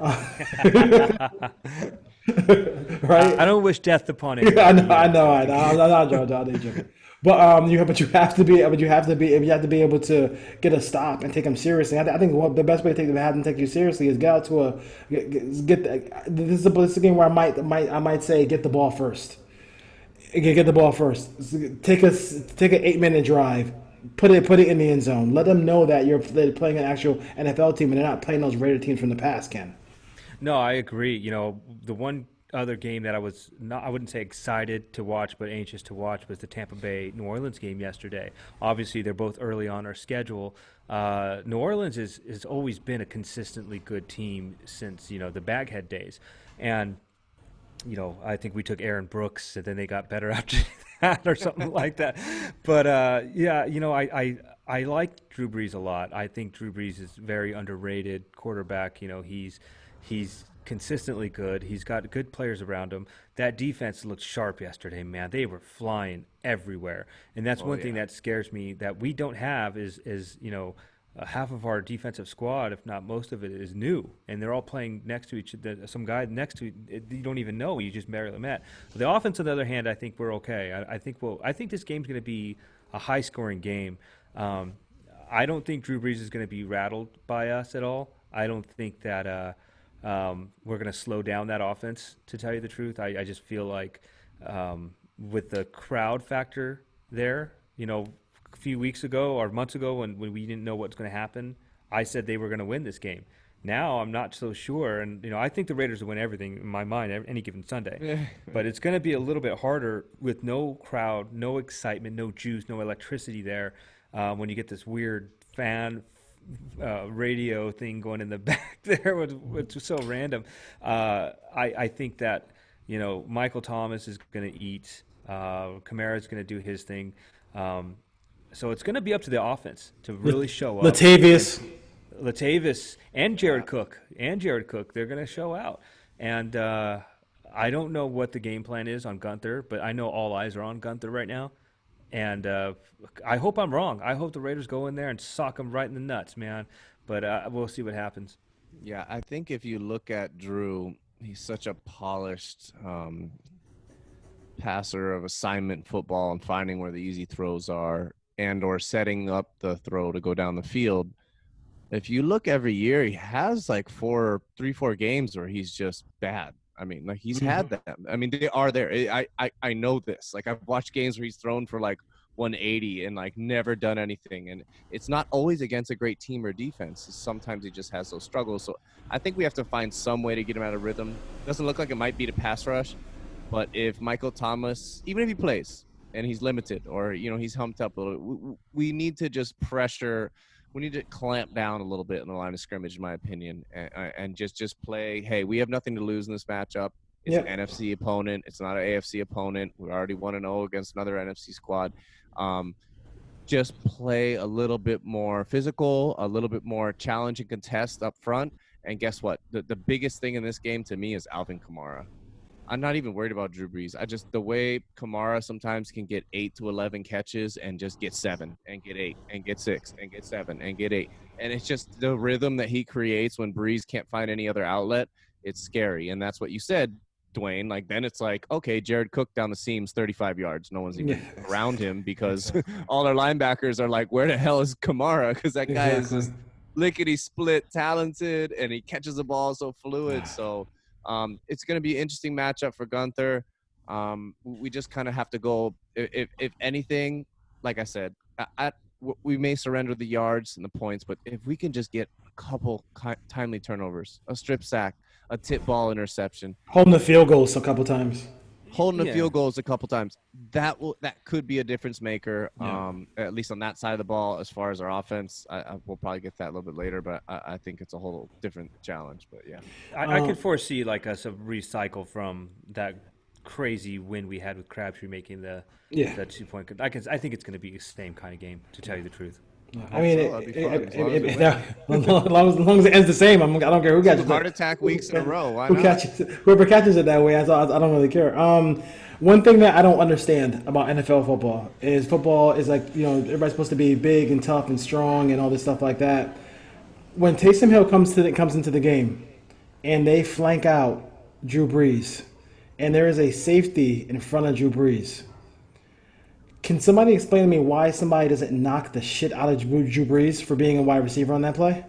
right? I, I, don't wish death upon him. I know, I know, I know. I'm not joking. But um, you but you have to be, but you have to be, you have to be able to get a stop and take them seriously. I, I think what, the best way to take them, have them take you seriously is get out to a get, get this is a, this is a game where I might might I might say get the ball first. Get, get the ball first. Take a take an eight minute drive. Put it put it in the end zone. Let them know that you're playing an actual NFL team and they're not playing those Raider teams from the past. Ken. No, I agree. You know, the one other game that I was not I wouldn't say excited to watch but anxious to watch was the Tampa Bay New Orleans game yesterday. Obviously they're both early on our schedule. Uh, New Orleans is has always been a consistently good team since you know the Baghead days, and you know I think we took Aaron Brooks and then they got better after that or something like that. But uh, yeah, you know I, I I like Drew Brees a lot. I think Drew Brees is very underrated quarterback. You know he's he's consistently good. He's got good players around him. That defense looked sharp yesterday, man. They were flying everywhere, and that's oh, one yeah. thing that scares me that we don't have is is you know. Uh, half of our defensive squad, if not most of it, is new, and they're all playing next to each. other. Some guy next to you, you don't even know. You just barely met. The offense, on the other hand, I think we're okay. I, I think we'll. I think this game's going to be a high-scoring game. Um, I don't think Drew Brees is going to be rattled by us at all. I don't think that. Uh, um, we're going to slow down that offense. To tell you the truth, I, I just feel like um, with the crowd factor there, you know, a few weeks ago or months ago when, when we didn't know what's going to happen, I said they were going to win this game. Now I'm not so sure, and you know I think the Raiders will win everything in my mind any given Sunday. but it's going to be a little bit harder with no crowd, no excitement, no juice, no electricity there. Uh, when you get this weird fan uh, radio thing going in the back there, which, which was so random. Uh, I, I think that you know Michael Thomas is going to eat. Uh, Kamara is going to do his thing. Um, So it's going to be up to the offense to really show up. Latavius. Latavius and Jared Cook and Jared Cook, they're going to show out. And uh, I don't know what the game plan is on Guenther, but I know all eyes are on Guenther right now. And uh, I hope I'm wrong. I hope the Raiders go in there and sock them right in the nuts, man. But uh, we'll see what happens. Yeah, I think if you look at Drew, he's such a polished um, passer of assignment football and finding where the easy throws are and or setting up the throw to go down the field. If you look every year, he has like four, three, four games where he's just bad. I mean, like he's had Mm-hmm. them. I mean, they are there. I, I, I know this. Like I've watched games where he's thrown for like 180 and like never done anything. And it's not always against a great team or defense. Sometimes he just has those struggles. So I think we have to find some way to get him out of rhythm. Doesn't look like it might be to pass rush, but if Michael Thomas, even if he plays and he's limited or you know he's humped up a little, we, we need to just pressure. We need to clamp down a little bit in the line of scrimmage, in my opinion, and, and just just play. Hey, we have nothing to lose in this matchup. It's Yep. an NFC opponent. It's not an AFC opponent. We already one and zero against another NFC squad. Um, just play a little bit more physical, a little bit more challenge and contest up front. And guess what? The, the biggest thing in this game to me is Alvin Kamara. I'm not even worried about Drew Brees. I just the way Kamara sometimes can get eight to eleven catches and just get seven and get eight and get six and get seven and get eight. And it's just the rhythm that he creates when Brees can't find any other outlet. It's scary. And that's what you said, Dwayne. Like then it's like, okay, Jared Cook down the seams 35 yards. No one's even Yeah. around him because all our linebackers are like, where the hell is Kamara? Because that guy is just lickety split talented and he catches the ball so fluid. So um, it's going to be an interesting matchup for Guenther. Um, we just kind of have to go. If, if, anything, like I said, I, I, we may surrender the yards and the points, but if we can just get a couple timely turnovers, a strip sack, a tip ball interception, Holding the field goals a couple times. Holding the Yeah. field goals a couple times, that will that could be a difference maker. Yeah. Um, at least on that side of the ball, as far as our offense, I, I we'll probably get that a little bit later, but I, I think it's a whole different challenge. But yeah, I, I Uh, could foresee like us a recycle from that crazy win we had with Crabtree making the Yeah. that two point. I can I think it's going to be the same kind of game to tell you the truth. I mean, so. it, it, it, as long as it- we it- win. as, long as, as long as it ends the same, I'm, I don't care who catches heart it. attack weeks in a row. Why Who not? catches whoever catches it that way, I, I don't really care. Um, one thing that I don't understand about NFL football is football is like you know everybody's supposed to be big and tough and strong and all this stuff like that. When Taysom Hill comes to the, comes into the game, and they flank out Drew Brees, and there is a safety in front of Drew Brees. Can somebody explain to me why somebody doesn't knock the shit out of Drew Brees for being a wide receiver on that play?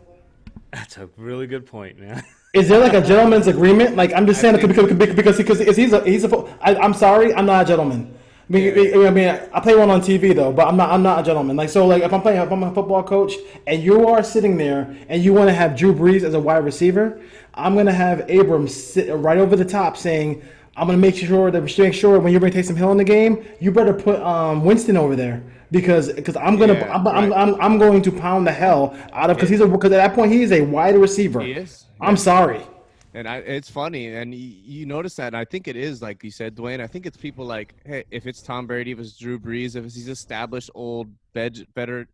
That's a really good point, man. Is there like a gentleman's agreement? Like I'm just saying it because because because because he's a he's a I, I'm sorry, I'm not a gentleman. I mean, I mean, I play one on TV though, but I'm not I'm not a gentleman. Like so, like if I'm playing, if I'm a football coach and you are sitting there and you want to have Drew Brees as a wide receiver, I'm gonna have Abrams sit right over the top saying. I'm gonna make sure that make sure when you bring Taysom Hill in the game, you better put um, Winston over there because because I'm gonna Yeah, I'm, I'm. I'm, I'm going to pound the hell out of because he's a because at that point he is a wide receiver. He is. I'm sorry. And I, it's funny, and y- you notice that. And I think it is, like you said, Dwayne. I think it's people like, hey, if it's Tom Brady, if it's Drew Brees, if it's these established old, bed, better,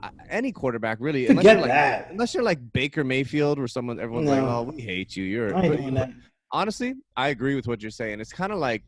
uh, any quarterback really. Unless Forget you're like, that. Unless you're like Baker Mayfield, where someone, everyone's like, oh, we hate you. You're. I ain't doing that. Honestly, I agree with what you're saying. It's kind of like,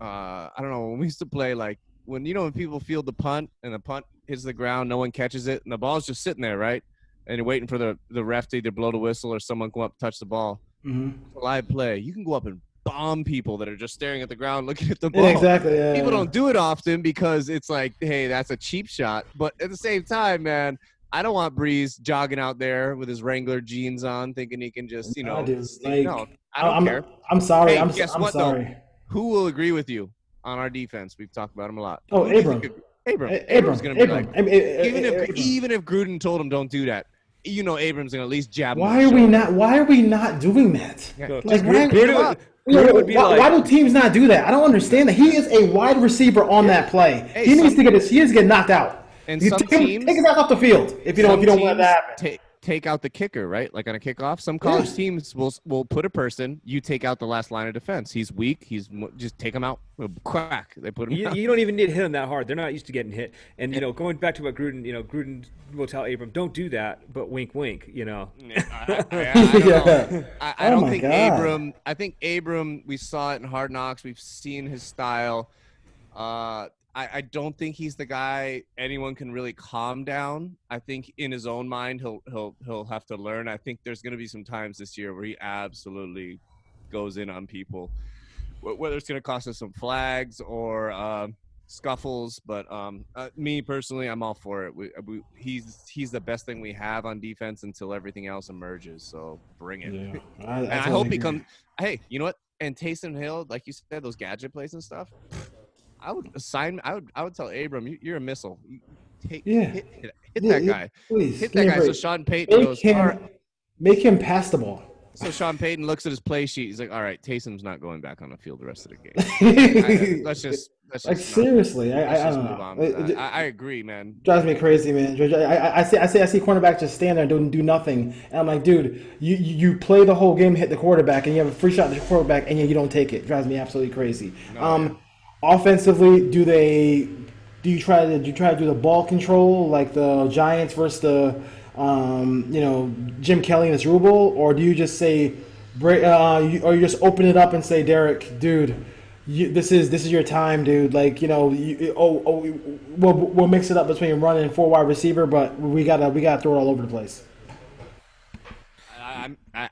uh, I don't know, when we used to play, like when you know when people field the punt and the punt hits the ground, no one catches it, and the ball's just sitting there, right? And you're waiting for the the ref to either blow the whistle or someone come up touch the ball. Mhm. Live play. You can go up and bomb people that are just staring at the ground, looking at the ball. Yeah, exactly. Yeah, People yeah. don't do it often because it's like, hey, that's a cheap shot. But at the same time, man. I don't want Brees jogging out there with his Wrangler jeans on, thinking he can just, you know, I do. Like, no, I don't I'm, care. I'm sorry. Hey, I'm, guess I'm what, though? sorry. Who will agree with you on our defense? We've talked about him a lot. Oh, Who do Abram. Abram. A- Abram's gonna be Abram. like, I mean, a- even a- if Abram. even if Gruden told him don't do that, you know Abram's gonna at least jab. Why are we not? Why are we not doing that? Yeah. Like, Gruden- why- Gruden why- would- You know, Gruden would be why, like, why do teams not do that? I don't understand that. He is a wide receiver on that play. Hey, he needs to get his, he needs to get knocked out. And You some take, him- teams- take his ass off the field if you don't if you don't want that happen. teams ta- take out the kicker, right? Like on a kickoff, some college Yeah. teams will will put a person. You take out the last line of defense. He's weak. He's just take him out. Quack. They put him You, out. you don't even need to hit him that hard. They're not used to getting hit. And you know, going back to what Gruden, you know, Gruden will tell Abram, "Don't do that," but wink, wink. You know, I, I- I don't know. Yeah. I, I Oh don't my think God. Abram. I think Abram. We saw it in Hard Knocks. We've seen his style. Uh, I, I don't think he's the guy anyone can really calm down. I think in his own mind he'll he'll he'll have to learn. I think there's going to be some times this year where he absolutely goes in on people, Wh- whether it's going to cost us some flags or um, scuffles. But um, uh, me personally, I'm all for it. We, we, he's he's the best thing we have on defense until everything else emerges. So bring it. Yeah, I, And I, totally hope he comes. Hey, you know what? And Taysom Hill, like you said, those gadget plays and stuff. I would assign. I would. I would tell Abram, you, you're a missile. You take, Yeah. hit, hit, hit Yeah, that guy. Please Hit that guy. So. Sean Payton Make goes. him, right. make him pass the ball. So Sean Payton looks at his play sheet. He's like, "All right, Taysom's not going back on the field the rest of the game. I- let's just let's like just not- seriously, I, I, just don't know. on with It- that. it I, I agree, man. drives me crazy, man. I, see, I see, I see cornerbacks just stand there and don't do nothing, and I'm like, dude, you you play the whole game, hit the quarterback, and you have a free shot at the quarterback, and you, you don't take it. drives me absolutely crazy. um, offensively, do they? Do you try to do you try to do the ball control like the Giants versus the um, you know Jim Kelly and his Rubel, or do you just say, uh, you, or you just open it up and say, Derek, dude, you, this is this is your time, dude. Like you know, you, oh, oh, we'll, we'll mix it up between running and four wide receiver, but we gotta we gotta throw it all over the place. I, I,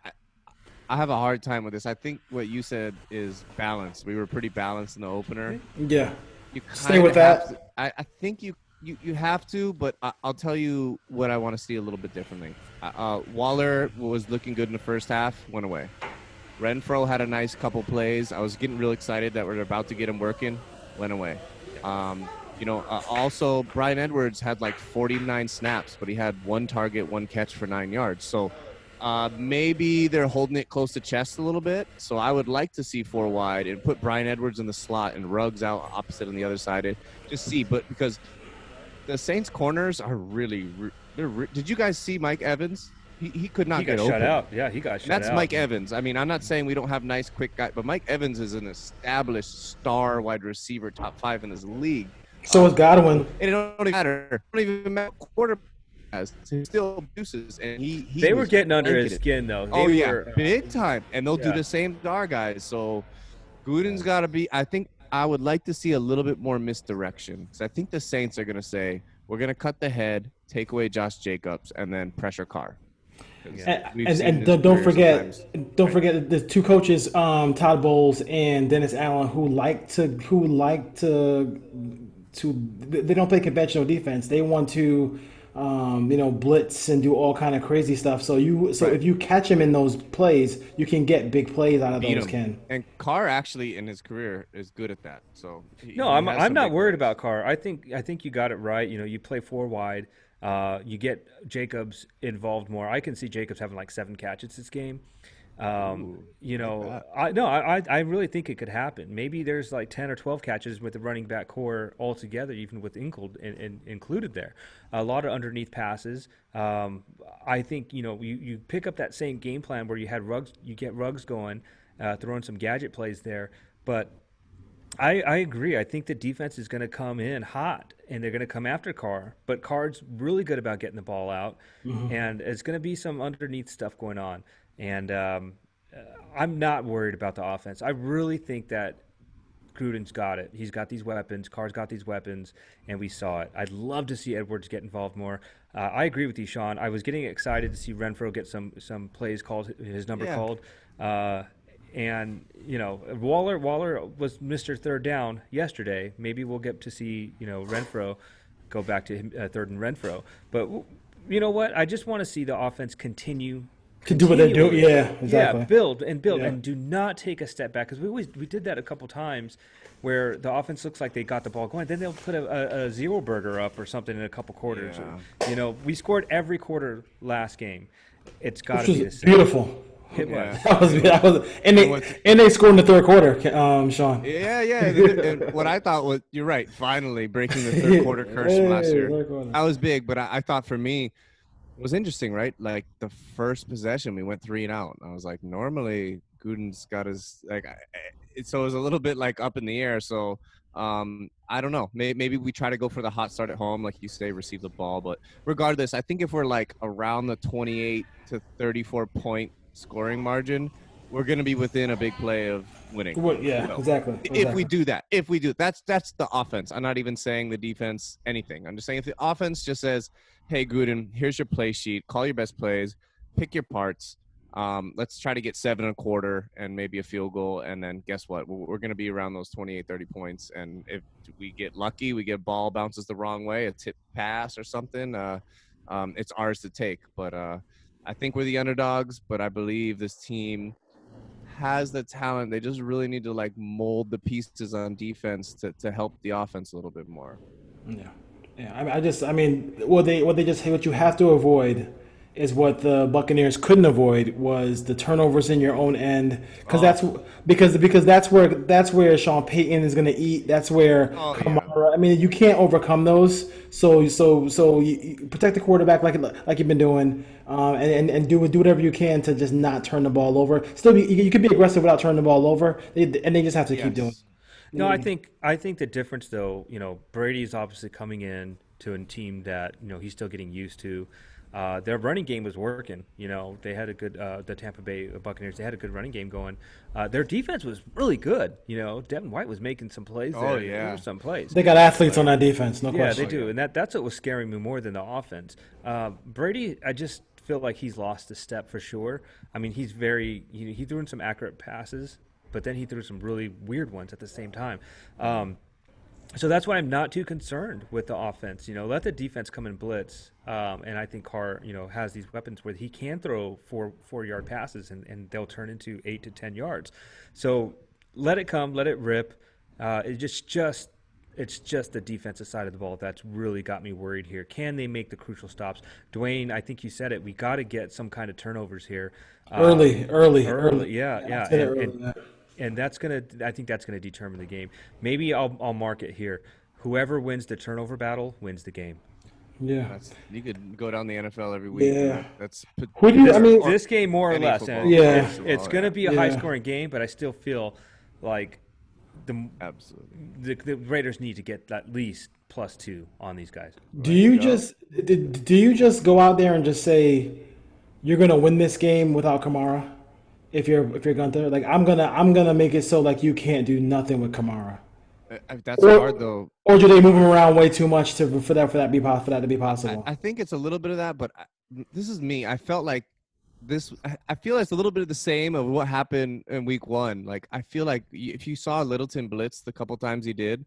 I, have a hard time with this. I think what you said is balanced. We were pretty balanced in the opener. Yeah, You Stay with that. to- I, I think you, you, you have to, but I, I'll tell you what I want to see a little bit differently. Uh, Uh, Waller was looking good in the first half, went away. Renfrow had a nice couple plays. I was getting real excited that we're about to get him working, went away. Um, you know, uh, also Bryan Edwards had like 49 snaps, but he had one target, one catch for nine yards. So uh, maybe they're holding it close to chest a little bit. So I would like to see four wide and put Bryan Edwards in the slot and Ruggs out opposite on the other side. And just see, but because the Saints corners are really, re- they're re- did you guys see Mike Evans? He, he could not he got get shut out. Yeah, he got shut That's out. That's Mike Evans. I mean, I'm not saying we don't have nice, quick guy, but Mike Evans is an established star wide receiver, top five in this league. so is Godwin. And it don't even matter. It don't even matter quarterback has. He still produces, and he, he They were getting under his skin though. They Oh yeah, were, big time, and they'll Yeah. do the same to our guys. So Gruden's got to be. I think I would like to see a little bit more misdirection. because I think the Saints are going to say we're going to cut the head, take away Josh Jacobs, and then pressure Carr. 'Cause And, and, and don't, don't forget, sometimes. don't forget the two coaches, um, Todd Bowles and Dennis Allen, who like to, who like to, to, they don't play conventional defense. They want to, um, you know, blitz and do all kind of crazy stuff. So you, so Right. if you catch him in those plays, you can get big plays out of Beat those. him. Ken. And Carr actually in his career is good at that. So he- No, he I'm, I'm not worried plays. about Carr. I think I think you got it right. You know, you play four wide. Uh, you get Jacobs involved more. I can see Jacobs having like seven catches this game. Um, you know, I no, I I- really think it could happen. Maybe there's like ten or twelve catches with the running back core altogether, even with Ingold in, in, included there. A lot of underneath passes. Um, I think you know you, you pick up that same game plan where you had Ruggs, you get Ruggs going, uh, throwing some gadget plays there, but I, I agree. I think the defense is going to come in hot and they're going to come after Carr. But Carr's really good about getting the ball out, and it's going to be some underneath stuff going on. And um, uh, I'm not worried about the offense. I really think that Gruden's got it. He's got these weapons. Carr's got these weapons, and we saw it. I'd love to see Edwards get involved more. Uh, I agree with you, Sean. I was getting excited to see Renfrow get some some plays called, his number Yeah. called. Uh, and you know, Waller Waller was Mr. Third Down yesterday. Maybe we'll get to see you know Renfrow go back to him, uh, third and Renfrow. But w- you know what? I just want to see the offense continue To do what they do, continue. yeah, exactly. Yeah, build and build Yeah. and do not take a step back because we always we did that a couple times where the offense looks like they got the ball going, then they'll put a, a, a zero burger up or something in a couple quarters. You know, we scored every quarter last game. It's got to be the same. beautiful. It Yeah. was. That was, that was, and they what's- and they scored in the third quarter. Um, Sean. Yeah, yeah. and- and what I thought was, you're right. Finally breaking the third quarter curse from last year. third quarter. That was big, but I, I thought for me, It was interesting, right? Like the first possession, we went three and out. I was like, normally Gruden's got his like, I- I- so it was a little bit like up in the air. So um, I don't know. Maybe, maybe we try to go for the hot start at home, like you say, receive the ball. But regardless, I think if we're like around the 28 to 34 point scoring margin, we're gonna be within a big play of winning. Yeah, So, exactly. if we do that if we do that's that's the offense i'm not even saying the defense anything i'm just saying if the offense just says hey Gruden, here's your play sheet. Call your best plays. Pick your parts. Um, let's try to get seven and a quarter and maybe a field goal. And then guess what? We're, we're going to be around those 28 30 points. And if we get lucky we get ball bounces the wrong way a tip pass or something uh, um, it's ours to take. But uh, i think we're the underdogs but i believe this team has the talent. They just really need to like mold the pieces on defense to, to help the offense a little bit more. Yeah, yeah. I, mean, I just, I mean, what they, what they just, say what you have to avoid is what the Buccaneers couldn't avoid was the turnovers in your own end, because that's because because that's where that's where Sean Payton is going to eat. That's where Oh, yeah. Kamara. I mean, you can't overcome those. So so so you, you protect the quarterback like like you've been doing, um, and, and and do do whatever you can to just not turn the ball over. Still, be, you, you could be aggressive without turning the ball over, They- and they just have to keep doing. Yes. No, I think I think the difference though, you know, Brady's obviously coming in to a team that you know he's still getting used to. Uh, their running game was working. You know, they had a good uh, the Tampa Bay Buccaneers. They had a good running game going. Uh, their defense was really good. You know, Devin White was making some plays. Oh, there. yeah. There some plays. They got athletes on that defense, no Yeah, question. Yeah, they do, and that that's what was scaring me more than the offense. Uh, Brady, I just feel like he's lost a step for sure. I mean, he's very he, he threw in some accurate passes, but then he threw some really weird ones at the same time. Um, so that's why I'm not too concerned with the offense. You know, let the defense come and blitz, um, and I think Carr, you know, has these weapons where he can throw four four yard passes, and, and they'll turn into eight to ten yards. So let it come, let it rip. Uh, it just just it's just the defensive side of the ball that's really got me worried here. Can they make the crucial stops? Dwayne, I think you said it. We got to get some kind of turnovers here. Um, Early, early, early, early. yeah, yeah, and- early, and- yeah. And that's gonna I think that's gonna determine the game. Maybe I'll I'll mark it here. Whoever wins the turnover battle wins the game. Yeah. That's, you could go down the NFL every week. Yeah. that's p- Who do you- I mean- This game more or less. football. and Yeah. It's, it's Oh, gonna be a Yeah. high scoring game, but I still feel like the, absolutely. the the Raiders need to get at least plus two on these guys. Do you just do, do you just go out there and just say you're gonna win this game without Kamara? If you're if you're Guenther, like I'm gonna I'm gonna make it so like you can't do nothing with Kamara. Uh, That's Or- hard though. Or do they move him around way too much to for that for that be po- for that to be possible? I, I think it's a little bit of that, but I, this is me. I felt like this. I- I feel it's a little bit of the same of what happened in week one. Like I feel like if you saw Littleton blitz the couple times he did,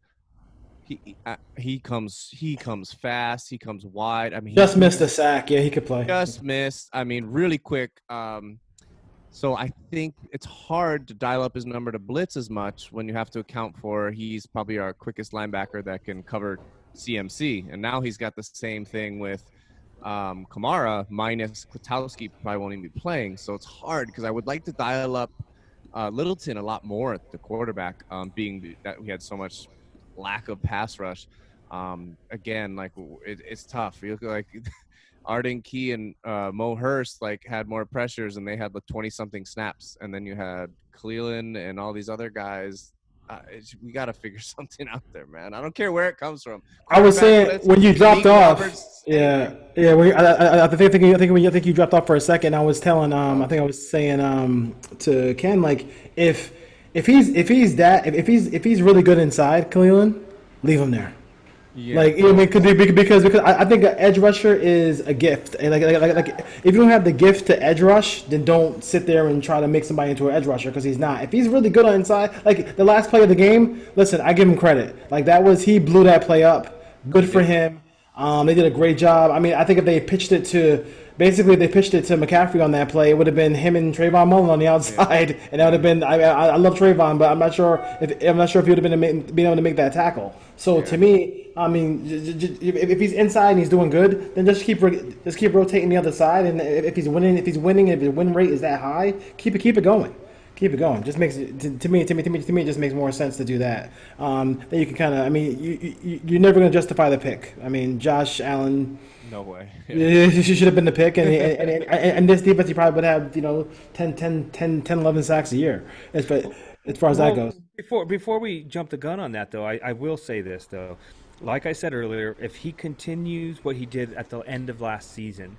he he- uh, he comes he comes fast. He comes wide. I mean, he- just missed a sack. Yeah, he could play. just missed. I mean, really quick. Um, so I think it's hard to dial up his number to blitz as much when you have to account for he's probably our quickest linebacker that can cover CMC, and now he's got the same thing with um, Kamara minus Kwiatkoski probably won't even be playing. So it's hard because I would like to dial up uh, Littleton a lot more at the quarterback, um, being that we had so much lack of pass rush. Um, again, like it, it's tough. You look like Arden Key and uh, Mo Hurst like had more pressures and they had like 20 something snaps. And then you had Clelin and all these other guys. Uh, it's, we got to figure something out there, man. I don't care where it comes from. I was saying when you dropped off. Roberts, Yeah, yeah. We, I, I, I think I think I think you- I think you dropped off for a second. I was telling um I think I was saying um to Ken like if if he's if he's that if, if he's if he's really good inside Clelin, leave him there. Yeah. Like you know, I mean, could be because because I, I think an edge rusher is a gift, and like, like like like if you don't have the gift to edge rush, then don't sit there and try to make somebody into an edge rusher because he's not. If he's really good on inside, like the last play of the game, listen, I give him credit. Like that was he blew that play up. Good for him. Um, they did a great job. I mean, I think if they pitched it to basically they pitched it to McCaffrey on that play, it would have been him and Trayvon Mullen on the outside, and that would have been. I, I, I love Trayvon, but I'm not sure if I'm not sure if he would have been being able to make that tackle. So to me, I mean, j- j- j- if he's inside and he's doing good, then just keep just keep rotating the other side, and if he's winning, if he's winning, if his win rate is that high, keep it keep it going. keep it going. Just makes to, to me, to me, to me, to me, it just makes more sense to do that. Um, then you can kind of, I mean, you, you you're never going to justify the pick. I mean, Josh Allen. No way. She should have been the pick, and, and, and, and, this defense, he probably would have, you know, 10, 10, 10, 10 11 sacks a year, as, as far as well, that goes. Before, before we jump the gun on that, though, I, I will say this, though. Like I said earlier, if he continues what he did at the end of last season,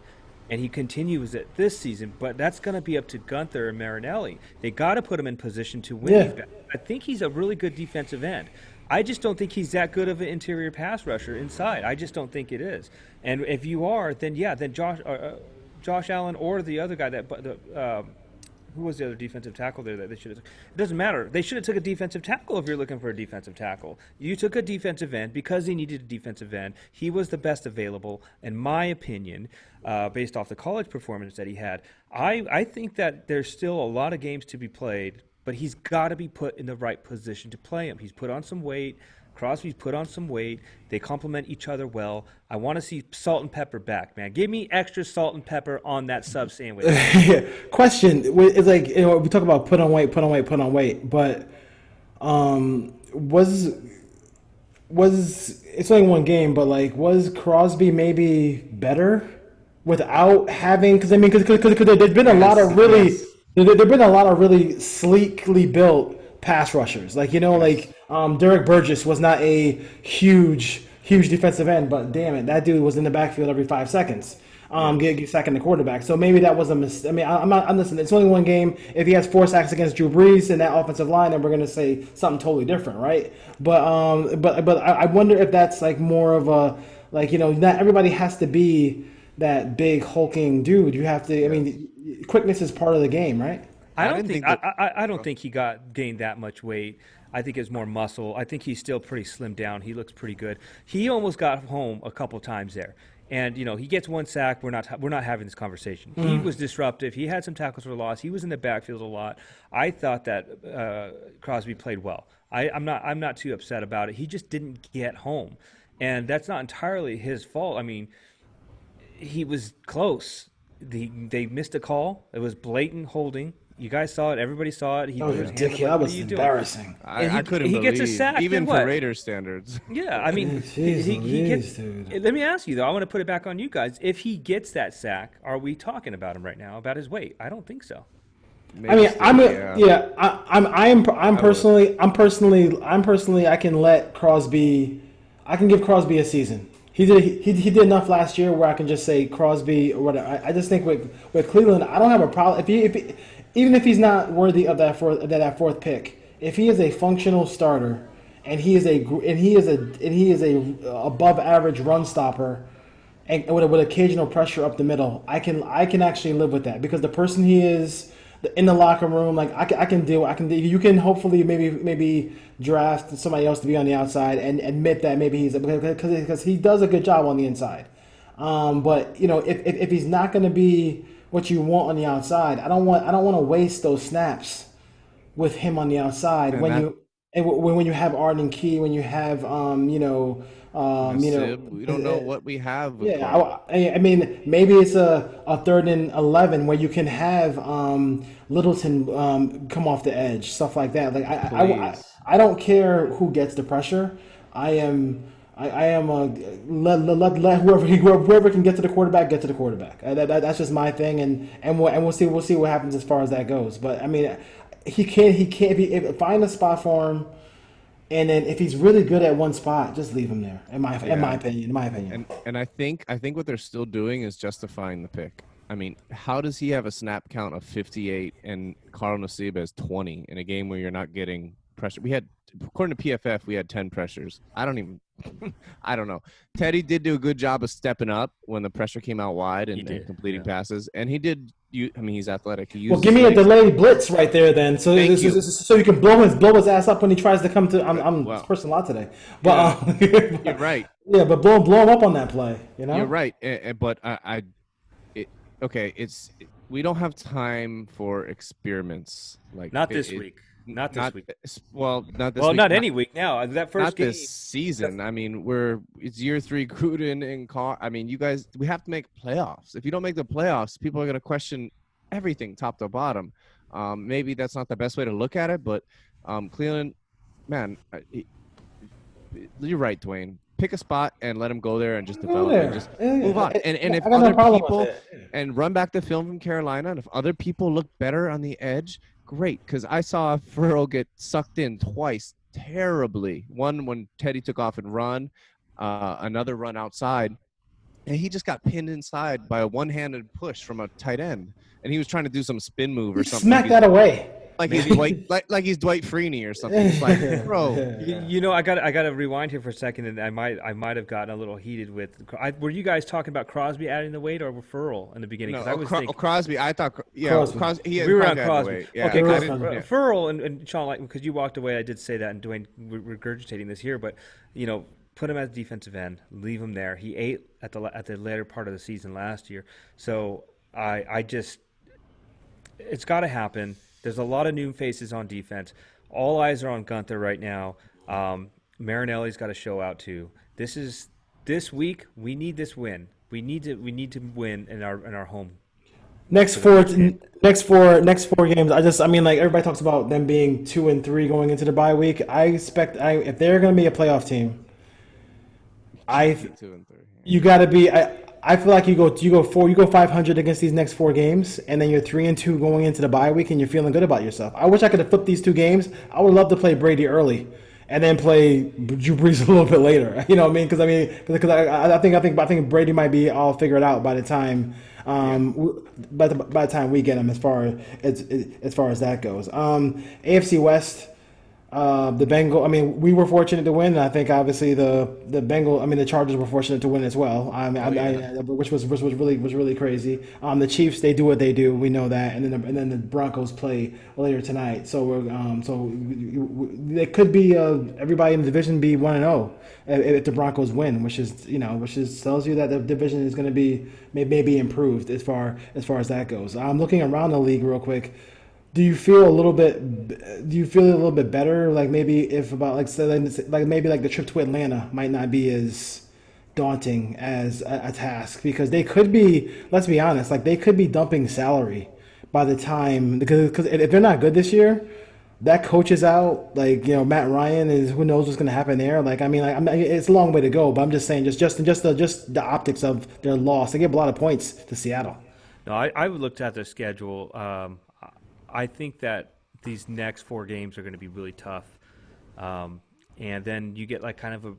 and he continues it this season. But that's going to be up to Guenther and Marinelli. They got to put him in position to win. Yeah. I think he's a really good defensive end. I just don't think he's that good of an interior pass rusher inside. I just don't think it is. And if you are, then yeah, then Josh, uh, uh Josh Allen or the other guy that, the, uh, who was the other defensive tackle there that they should have? It doesn't matter. They should have took a defensive tackle if you're looking for a defensive tackle. You took a defensive end because he needed a defensive end. He was the best available, in my opinion, uh, based off the college performance that he had. I I think that there's still a lot of games to be played, but he's got to be put in the right position to play him. He's put on some weight. Crosby's put on some weight. They complement each other well. I want to see salt and pepper back, man. Give me extra salt and pepper on that sub sandwich. Question: It's like you know, we talk about put on weight, put on weight, put on weight, but um, was was it's only one game, but like was Crosby maybe better without having? Because I mean, because because there's been a lot of really yes. there, there've been a lot of really sleekly built pass rushers, like you know, like um, Derrick Burgess was not a huge, huge defensive end, but damn it, that dude was in the backfield every five seconds. Um, get, get sacking the quarterback. So maybe that was a mistake. I mean, I, am not. I'm listening. It's only one game. If he has four sacks against Drew Brees in that offensive line, then we're gonna say something totally different, right? But um, but but I, I wonder if that's like more of a like you know not everybody has to be that big hulking dude. You have to. I mean, quickness is part of the game, right? I don't I think, think that, I, I, I, don't think he got gained that much weight. I think it's more muscle. I think he's still pretty slimmed down. He looks pretty good. He almost got home a couple times there. And you know he gets one sack. We're not we're not having this conversation. Mm. He was disruptive. He had some tackles for loss. He was in the backfield a lot. I thought that uh, Crosby played well. I, I'm not I'm not too upset about it. He just didn't get home, and that's not entirely his fault. I mean, he was close. The, they missed a call. It was blatant holding. You guys saw it. Everybody saw it. He that was ridiculous. That was embarrassing. I, he, I, couldn't he believe. gets a sack. Even for Raiders standards. Yeah, I mean, Jeez, he, he gets. Dude. Let me ask you though. I want to put it back on you guys. If he gets that sack, are we talking about him right now about his weight? I don't think so. Maybe I mean, still, I'm a, yeah. yeah I, I'm I'm I'm personally I'm personally I'm personally I can let Crosby, I can give Crosby a season. He did he, he did enough last year where I can just say Crosby or whatever. I, I just think with with Clelin, I don't have a problem if he if he, even if he's not worthy of that fourth that fourth pick, if he is a functional starter and he is a and he is a and he is a above average run stopper and with, with occasional pressure up the middle, I can I can actually live with that because the person he is in the locker room, like I can, I can deal. I can. You can hopefully maybe maybe draft somebody else to be on the outside and admit that maybe he's because because he does a good job on the inside. Um, but you know if, if, if he's not going to be what you want on the outside. I don't want I don't want to waste those snaps with him on the outside and when that, you and when when you have Arden Key, when you have um, you know um, you know, we don't know what we have. yeah, I, I, mean, maybe it's a, a third and eleven where you can have um, Littleton um, come off the edge, stuff like that. Like I, I, I, I, don't care who gets the pressure. I am I, I am a let, let, let whoever whoever can get to the quarterback get to the quarterback. Uh, that, that, that's just my thing, and and we'll, and we'll see we'll see what happens as far as that goes. But I mean, he can't he can't be if, find a spot for him, and then if he's really good at one spot, just leave him there. In my yeah. in my opinion, in my opinion. And and I think I think what they're still doing is justifying the pick. I mean, how does he have a snap count of 58 and Carl Nassib has 20 in a game where you're not getting pressure? We had according to PFF, we had 10 pressures. I don't even I don't know. Teddy did do a good job of stepping up when the pressure came out wide and, and completing yeah. passes, and he did. You, I mean, he's athletic. He well, give me a delayed blitz right there, then, so Thank you. so you can blow his blow his ass up when he tries to come to. I'm, I'm well, cursing a lot today, but yeah, um, you're right. Yeah, but blow blow him up on that play. You know, you're right. But I, I it, okay, it's we don't have time for experiments like not this it, week. Not this not, week. Well, not this. Well, week. not, not any week now. That first not game, this season. I mean, we're it's year three. Gruden and Carr. I mean, you guys, we have to make playoffs. If you don't make the playoffs, people are going to question everything, top to bottom. Um, maybe that's not the best way to look at it, but um, Clelin, man, uh, he, you're right, Dwayne. Pick a spot and let him go there and just Go develop there. and just Yeah, move yeah. on. And and if got no other people and run back the film from Carolina, and if other people look better on the edge, great. Because I saw Ferrell get sucked in twice terribly. One when Teddy took off and run, uh, another run outside, and he just got pinned inside by a one-handed push from a tight end, and he was trying to do some spin move or something. Smack that away. Like he's Dwight, like, like he's Dwight Freeney or something. It's like, bro, You, you know, I got I got to rewind here for a second, and I might I might have gotten a little heated with. I, were you guys talking about Crosby adding the weight or Ferrell in the beginning? no, 'Cause I oh, was Cro- thinking, Crosby. I thought, yeah, Crosby. Crosby. he had we were on Crosby out Crosby. Yeah, okay, I Crosby. because yeah. Ferrell and, and Sean, like because you walked away, I did say that, and Dwayne we're regurgitating this here, but you know, put him as defensive end, leave him there. He ate at the at the later part of the season last year, so I I just it's got to happen. There's a lot of new faces on defense. All eyes are on Guenther right now. Um, Marinelli's got to show out too. This is this week. We need this win. We need to we need to win in our in our home Next four, next four, next four games. I just, I mean, like everybody talks about them being two and three going into the bye week. I expect, I if they're going to be a playoff team, I Two and three. you got to be. I I feel like you go you go four, you go five hundred against these next four games, and then you're three and two going into the bye week, and you're feeling good about yourself. I wish I could have flipped these two games. I would love to play Brady early. And then play Drew Brees a little bit later, you know what I mean? Because I mean, because I, I think I think I think Brady might be all figured out by the time um, w- by the by the time we get him as far as as far as that goes. Um, AFC West, uh, the Bengal. I mean, we were fortunate to win. I think obviously the the Bengal. I mean, the Chargers were fortunate to win as well. I mean, I, I, which was which was really was really crazy. Um, the Chiefs they do what they do. We know that, and then the, and then the Broncos play later tonight. So we're um, so it could be uh, everybody in the division be one and zero if, if the Broncos win, which is you know which is tells you that the division is going to be may, maybe improved as far as far as that goes. I'm looking around the league real quick. Do you feel a little bit? Do you feel a little bit better? Like maybe if about like like maybe like the trip to Atlanta might not be as daunting as a, a task because they could be. Let's be honest, like they could be dumping salary by the time because because if they're not good this year, that coach is out. Like you know, Matt Ryan is. Who knows what's going to happen there? Like I mean, like it's a long way to go. But I'm just saying, just just just the just the optics of their loss. They gave a lot of points to Seattle. No, I, I looked at their schedule. Um, I think that these next four games are going to be really tough. Um, and then you get like kind of a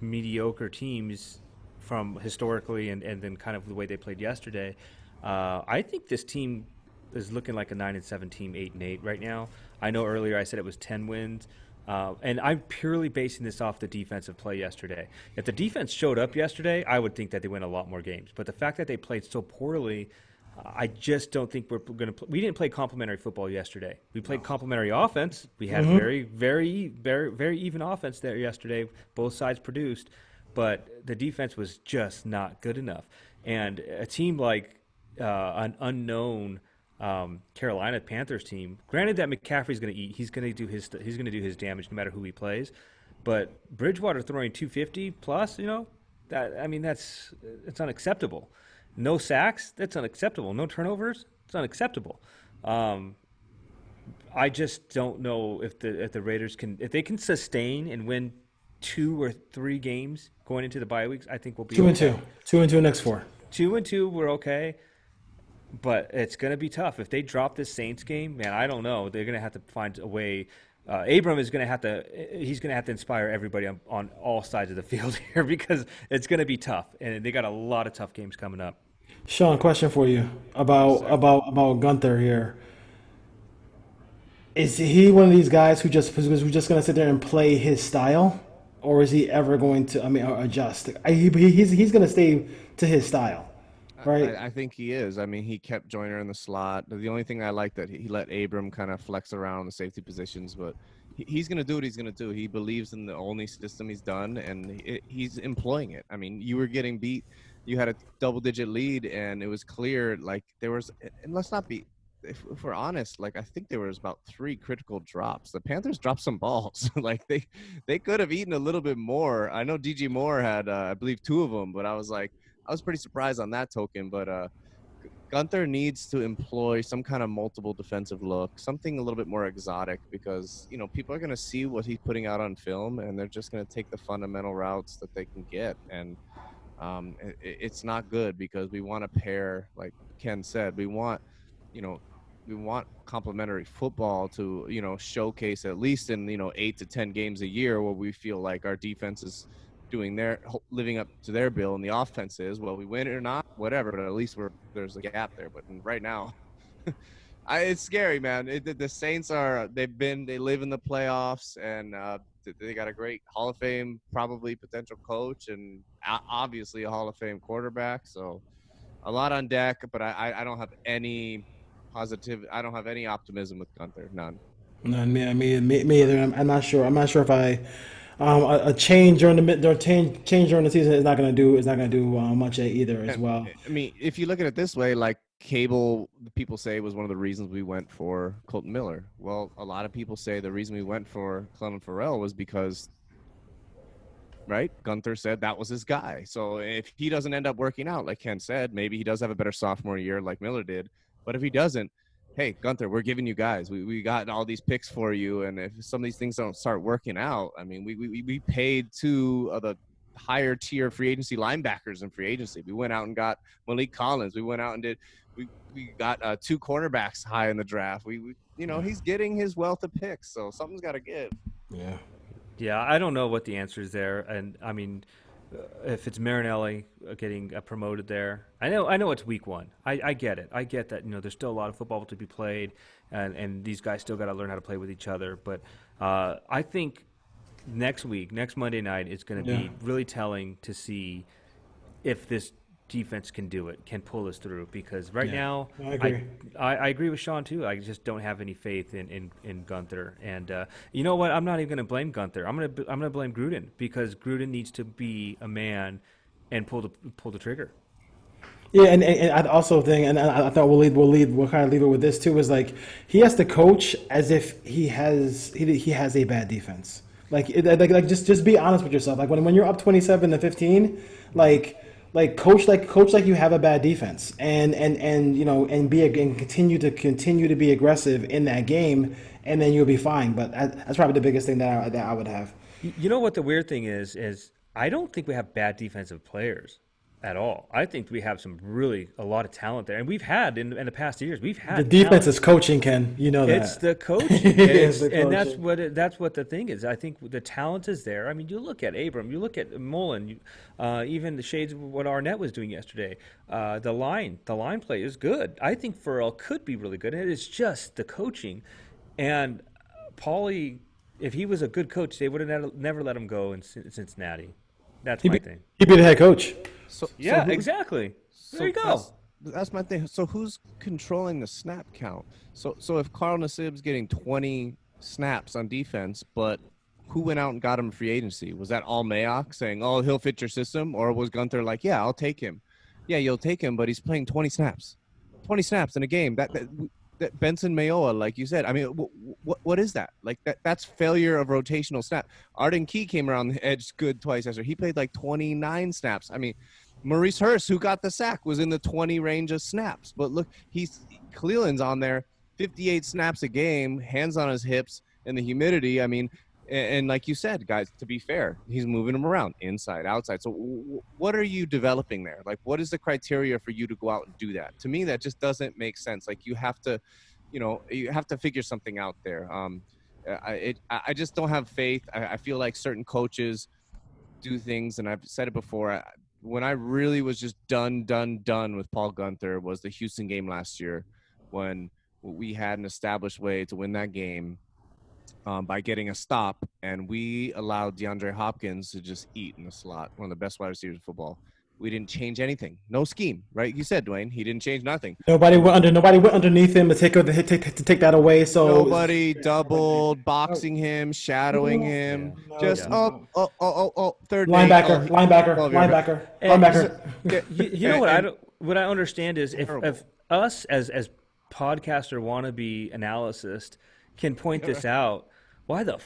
mediocre teams from historically and, and then kind of the way they played yesterday. Uh, I think this team is looking like a nine and seven team, eight and eight right now. I know earlier I said it was ten wins. Uh, and I'm purely basing this off the defensive play yesterday. If the defense showed up yesterday, I would think that they win a lot more games. But the fact that they played so poorly, I just don't think we're going to. Pl- we didn't play complementary football yesterday. We played complementary offense. We had very, very, very, very even offense there yesterday. Both sides produced, but the defense was just not good enough. And a team like uh, an unknown um, Carolina Panthers team. Granted that McCaffrey's going to eat. He's going to do his. He's going to do his damage no matter who he plays. But Bridgewater throwing 250 plus, you know, that I mean that's it's unacceptable. No sacks, that's unacceptable. No turnovers, it's unacceptable. Um, I just don't know if the if the Raiders can if they can sustain and win two or three games going into the bye weeks. I think we'll be Two and two, two and two next four. Two and two, we're okay. But it's going to be tough. If they drop this Saints game, man, I don't know. They're going to have to find a way. Uh, Abram is going to have to. He's going to have to inspire everybody on, on all sides of the field here because it's going to be tough, and they got a lot of tough games coming up. Sean, question for you about about about Guenther here. Is he one of these guys who just who's just going to sit there and play his style, or is he ever going to? I mean, adjust. He, he's he's going to stay to his style, right? I, I think he is. I mean, he kept Joyner in the slot. The only thing I like that he let Abram kind of flex around the safety positions, but he's going to do what he's going to do. He believes in the only system he's done, and he's employing it. I mean, you were getting beat. You had a double-digit lead, and it was clear. Like there was, and let's not be. If, if we're honest, like I think there was about three critical drops. The Panthers dropped some balls. like they, they could have eaten a little bit more. I know DJ Moore had, uh, I believe, two of them, but I was like, I was pretty surprised on that token, but uh, Guenther needs to employ some kind of multiple defensive look, something a little bit more exotic, because you know people are going to see what he's putting out on film, and they're just going to take the fundamental routes that they can get, and um, it, it's not good because we want to pair, like Ken said, we want, you know, we want complementary football to you know showcase at least in you know eight to ten games a year where we feel like our defense is doing their living up to their bill and the offense is well we win it or not whatever but at least we're there's a gap there but right now I, it's scary man it, the saints are they've been they live in the playoffs and uh, they got a great hall of fame probably potential coach and obviously a hall of fame quarterback so a lot on deck but i i don't have any positive i don't have any optimism with guenther none None. Me, me, me, me either. I'm, I'm not sure. I'm not sure if I um, a, a, change during the mid, change, change during the season is not going to do is not going to do uh, much either as well. I mean, if you look at it this way, like cable, people say was one of the reasons we went for Kolton Miller. Well, a lot of people say the reason we went for Clelin Ferrell was because, right? Guenther said that was his guy. So if he doesn't end up working out, like Ken said, maybe he does have a better sophomore year, like Miller did. But if he doesn't, hey Guenther, we're giving you guys. We we got all these picks for you, and if some of these things don't start working out, I mean, we we we paid two of the higher tier free agency linebackers in free agency. We went out and got Maliek Collins. We went out and did we we got uh, two cornerbacks high in the draft. We, we you know he's getting his wealth of picks, so something's got to give. Yeah. Yeah, I don't know what the answer is there, and I mean, uh, if it's Marinelli uh, getting uh, promoted there. I know, I know it's week one. I, I, get it. I get that. You know, there's still a lot of football to be played, and, and these guys still got to learn how to play with each other. But uh, I think next week, next Monday night, is going to yeah. be really telling to see if this defense can do it, can pull us through. Because right yeah, now, I agree. I, I, I, agree with Sean too. I just don't have any faith in in, in Guenther. And uh, you know what? I'm not even going to blame Guenther. I'm going to I'm going to blame Gruden because Gruden needs to be a man and pull the pull the trigger. Yeah, and, and I also think, and I, thought we'll lead, we'll lead, we'll kind of leave it with this too. Is like he has to coach as if he has he, he has a bad defense. Like, like, like, just just be honest with yourself. Like when when you're up twenty seven to fifteen, like like coach like coach like you have a bad defense and and and you know and be and continue to continue to be aggressive in that game and then you'll be fine. But that's probably the biggest thing that I, that I would have. You know what the weird thing is is I don't think we have bad defensive players at all. I think we have some really a lot of talent there, and we've had in, in the past years. We've had the defense talent. is coaching, Ken. You know that it's the coaching, it's, the and that's what it, that's what the thing is. I think the talent is there. I mean, you look at Abram, you look at Mullen, uh, even the shades of what Arnette was doing yesterday. Uh, the line, the line play is good. I think Ferrell could be really good. It is just the coaching, and Paulie. If he was a good coach, they would have never let him go in Cincinnati. That's he'd my be, thing. He'd be the head coach. So yeah, so exactly. So there you go. That's, that's, my thing. So who's controlling the snap count? So so if Carl Nassib's getting 20 snaps on defense, but who went out and got him free agency? Was that all Mayock saying, "Oh, he'll fit your system," or was Guenther like, "Yeah, I'll take him"? Yeah, you'll take him, but he's playing 20 snaps, 20 snaps in a game. That, that, that Benson Mayowa, like you said, I mean, what what is that? Like that that's failure of rotational snap. Arden Key came around the edge good twice after he played like 29 snaps. I mean, Maurice Hurst, who got the sack, was in the 20 range of snaps. But look, he's Clelin's on there, 58 snaps a game, hands on his hips, and the humidity. I mean, and, like you said, guys, to be fair, he's moving them around inside, outside. So, w- what are you developing there? Like, what is the criteria for you to go out and do that? To me, that just doesn't make sense. Like, you have to, you know, you have to figure something out there. Um, I, it, I just don't have faith. I, I feel like certain coaches do things, and I've said it before when I really was just done, done, done with Paul Guenther was the Houston game last year when we had an established way to win that game um, by getting a stop, and we allowed DeAndre Hopkins to just eat in the slot, one of the best wide receivers in football we didn't change anything. No scheme, right? You said Dwayne, he didn't change nothing. Nobody went under. Nobody went underneath him to take the take, to take that away. So nobody doubled, boxing him, shadowing him. No, just yeah. oh, oh, oh, oh, oh, third linebacker, linebacker, oh, linebacker, linebacker. linebacker. you, you know what I don't, what I understand is if, if us as as podcaster wannabe analyst can point this out, why the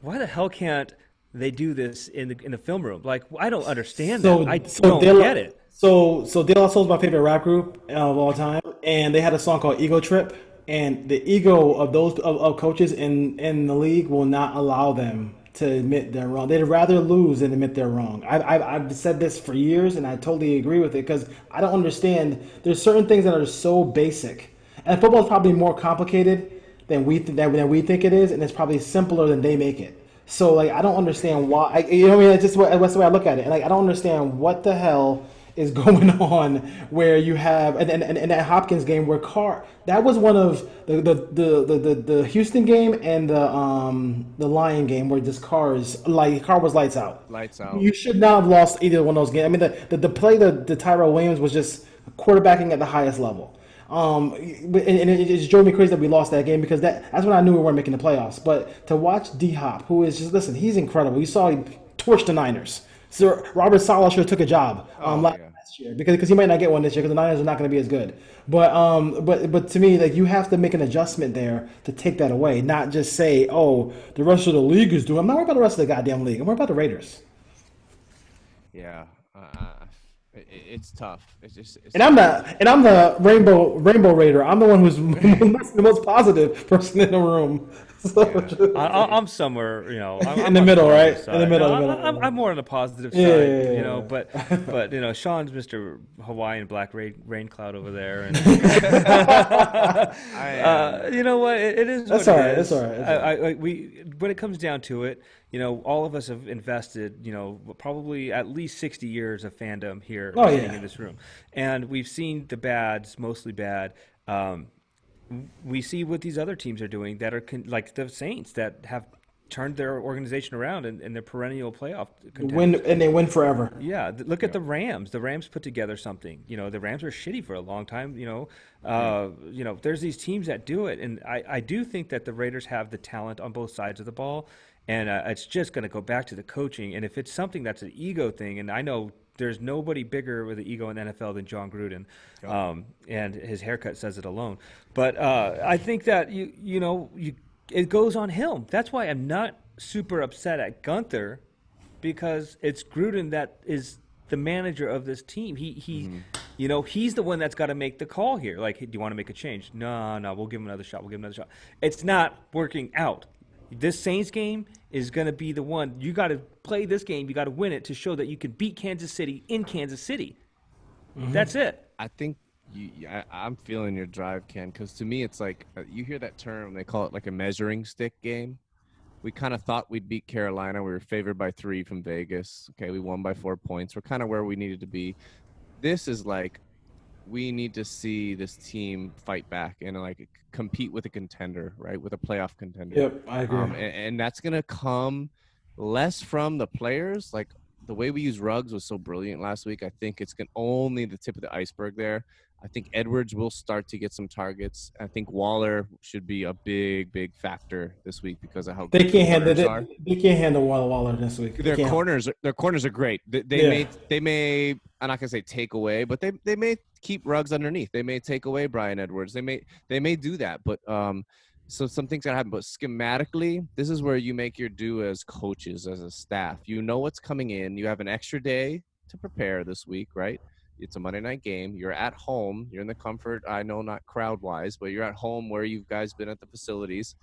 why the hell can't they do this in the in the film room. Like I don't understand So- that. I so don't they'll- get it. So, so De La Soul is my favorite rap group of all time, and they had a song called "Ego Trip." And the ego of those of, of coaches in in the league will not allow them to admit they're wrong. They'd rather lose than admit they're wrong. I, I, I've said this for years, and I totally agree with it because I don't understand. There's certain things that are so basic, and football is probably more complicated than we th- than, we think it is, and it's probably simpler than they make it. So like I don't understand why. I, you know what I mean? It's just what, that's the way I look at it. And like I don't understand what the hell is going on where you have and and, and, that Hopkins game where Carr that was one of the the, the, the, the, the Houston game and the um the Lion game where just Carr's like Carr was lights out. Lights out. You should not have lost either one of those games. I mean the the, the play the, the Tyrell Williams was just quarterbacking at the highest level. Um, but- and, and it just drove me crazy that we lost that game because that that's when I knew we weren't making the playoffs. But to watch D Hop, who is just listen, he's incredible. You saw he torched the Niners. So Robert Saleh should have took a job um, Oh, last yeah. year because because he might not get one this year because the Niners are not going to be as good. But um, but but to me, like you have to make an adjustment there to take that away, not just say, oh, the rest of the league is doing. I'm not worried about the rest of the goddamn league. I'm worried about the Raiders. Yeah, uh, it, it's tough. It's just. It's And I'm the and I'm the rainbow rainbow raider. I'm the one who's the most positive person in the room. So I, I- I'm somewhere, you know, I'm, In I'm the middle, right? In the middle, No, middle, I'm, I'm, middle. I'm more on the positive side, Yeah, yeah, yeah, you know. yeah. But but you know, Sean's Mr. Hawaiian black rain, rain cloud over there, and uh, you know what? It, it is. That's what all it right, is. that's all right, that's I, I, I, we when it comes down to it, you know, all of us have invested, you know, probably at least sixty years of fandom here Oh, sitting yeah. in this room, and we've seen the bads, mostly bad. Um, we see what these other teams are doing that are con- like the Saints that have turned their organization around and, and they're perennial playoff contenders. win and they win forever. Yeah, look at the Rams. The Rams put together something. You know, the Rams were shitty for a long time. You know, uh, you know, there's these teams that do it, and I, I do think that the Raiders have the talent on both sides of the ball, and uh, it's just going to go back to the coaching. And if it's something that's an ego thing, and I know there's nobody bigger with an ego in the NFL than Jon Gruden, um, and his haircut says it alone. But uh, I think that you you know you it goes on him. That's why I'm not super upset at Gunther because it's Gruden that is the manager of this team. He he, you know, he's the one that's got to make the call here. Like, hey, do you want to make a change? No, no, we'll give him another shot. We'll give him another shot. It's not working out. This Saints game is going to be the one. You got to play this game. You got to win it to show that you can beat Kansas City in Kansas City. That's it. I think you, I, I'm feeling your drive, Ken, because to me it's like uh, you hear that term. They call it like a measuring stick game. We kind of thought we'd beat Carolina. We were favored by three from Vegas. Okay, we won by four points. We're kind of where we needed to be. This is like we need to see this team fight back and like compete with a contender, right? With a playoff contender. Yep, I agree. Um, and, and that's gonna come less from the players. Like the way we use Ruggs was so brilliant last week. I think it's gonna only the tip of the iceberg there. I think Edwards will start to get some targets. I think Waller should be a big, big factor this week because of how they can't handle corners are. they, they can't handle Waller Waller this week. Their corners, their corners are great. They, they Yeah. may, they may. I'm not gonna say take away, but they, they may keep Ruggs underneath. They may take away Bryan Edwards. They may, they may do that. But um, so some things gotta happen. But schematically, this is where you make your due as coaches, as a staff. You know what's coming in. You have an extra day to prepare this week, right? It's a Monday night game. You're at home. You're in the comfort. I know not crowd wise, but you're at home where you guys been at the facilities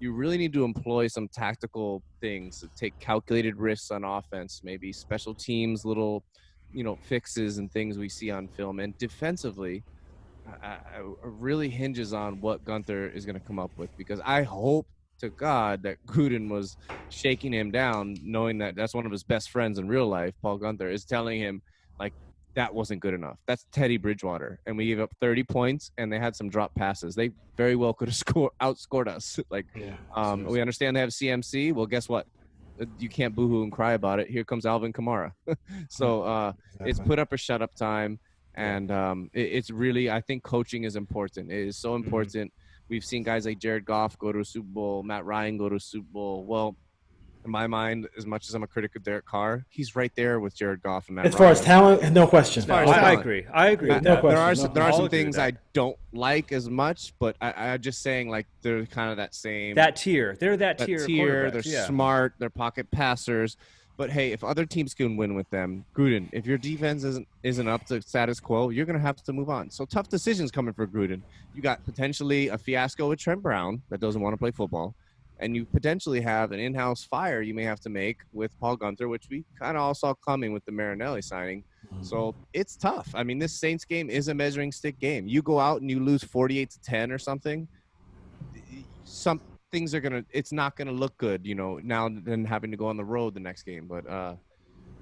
you really need to employ some tactical things to take calculated risks on offense maybe special teams little you know fixes and things we see on film and defensively I, I, really hinges on what guenther is going to come up with because i hope to god that gruden was shaking him down knowing that that's one of his best friends in real life paul guenther is telling him like that wasn't good enough. That's Teddy Bridgewater, and we gave up 30 points, and they had some drop passes. They very well could have scored outscored us. like, Yeah. um, we understand they have CMC. Well, guess what? Uh, You can't boohoo and cry about it. Here comes Alvin Kamara. so uh, it's put up or shut up time, and um, it, it's really I think coaching is important. It is so important. We've seen guys like Jared Goff go to a Super Bowl, Matt Ryan go to a Super Bowl. Well, in my mind, as much as I'm a critic of Derek Carr, he's right there with Jared Goff and Matt. As far as talent, no question. As far as I, I talent. agree. I agree. Matt- with No question. there are no some, there are some things. I don't like as much, but I, I'm just saying like they're kind of that same That tier. They're that, that tier. tier. They're yeah. smart. They're pocket passers. But hey, if other teams can win with them, Gruden, if your defense isn't isn't up to status quo, you're gonna have to move on. So tough decisions coming for Gruden. You got potentially a fiasco with Trent Brown that doesn't want to play football, and you potentially have an in-house fire you may have to make with Paul Guenther, which we kind of all saw coming with the Marinelli signing. So it's tough. I mean, this Saints game is a measuring stick game. You go out and you lose 48 to 10 or something. Some things are gonna. It's not gonna look good, you know. Now than having to go on the road the next game, but uh,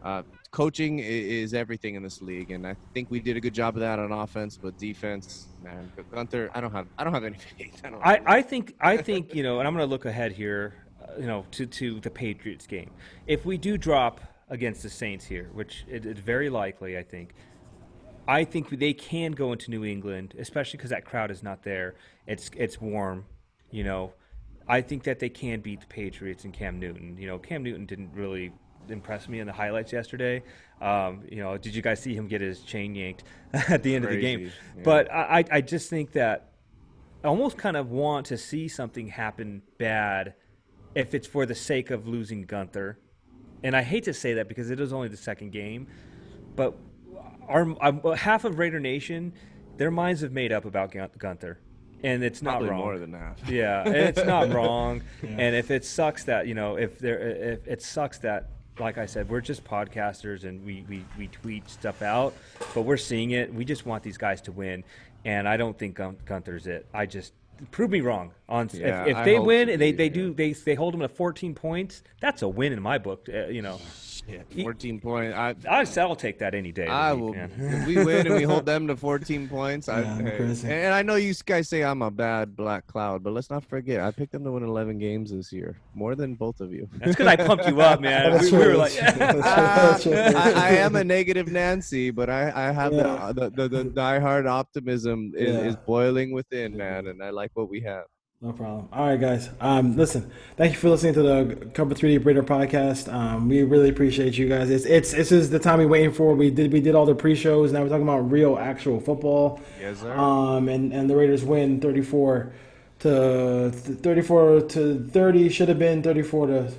uh, coaching is everything in this league, and I think we did a good job of that on offense. But defense, man, Guenther, I don't have. I don't have any faith. I don't. I, I think I think you know, and I'm going to look ahead here, uh, you know, to to the Patriots game. If we do drop against the Saints here, which it, it's very likely, I think. I think they can go into New England, especially because that crowd is not there. It's it's warm, you know. I think that they can beat the Patriots and Cam Newton. You know, Cam Newton didn't really impress me in the highlights yesterday. Um, you know, did you guys see him get his chain yanked at the end of the game? Yeah. But I, I just think that I almost kind of want to see something happen bad if it's for the sake of losing Guenther. And I hate to say that because it is only the second game, but our, our half of Raider Nation, their minds have made up about Guenther, and it's not Probably wrong. more than that. Yeah, it's not wrong. And if it sucks that you know, if there, if it sucks that, like I said, we're just podcasters and we we, we tweet stuff out, but we're seeing it. We just want these guys to win, and I don't think Gun- Guenther's it. I just prove me wrong on Yeah, if, if they win and they, they do they they hold them to 14 points. That's a win in my book. Uh, you know, Shit, 14 points. I I, I'll take that any day. I week, will. If we win and we hold them to 14 points, I, Yeah, I'm crazy. and I know you guys say I'm a bad black cloud, but let's not forget I picked them to win 11 games this year, more than both of you. That's because I pumped you up, man. That's we, true, we were like, I, I am a negative Nancy, but I, I have Yeah. the, the, the the diehard optimism is, Yeah. is boiling within, man, and I like what we have. No problem. All right, guys. Um, listen, thank you for listening to the Cover Three Deep Raider podcast. Um, we really appreciate you guys. It's it's this is the time we waiting for. We did we did all the pre shows. Now we're talking about real actual football. Yes, sir. Um, and and the Raiders win thirty four to thirty four to thirty. Should have been thirty four to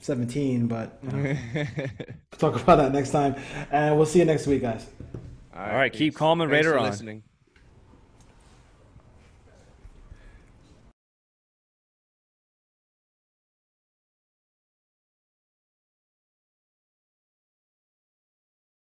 seventeen, but you know, we'll talk about that next time. And we'll see you next week, guys. All right, keep calm and Thanks Raider on. listening.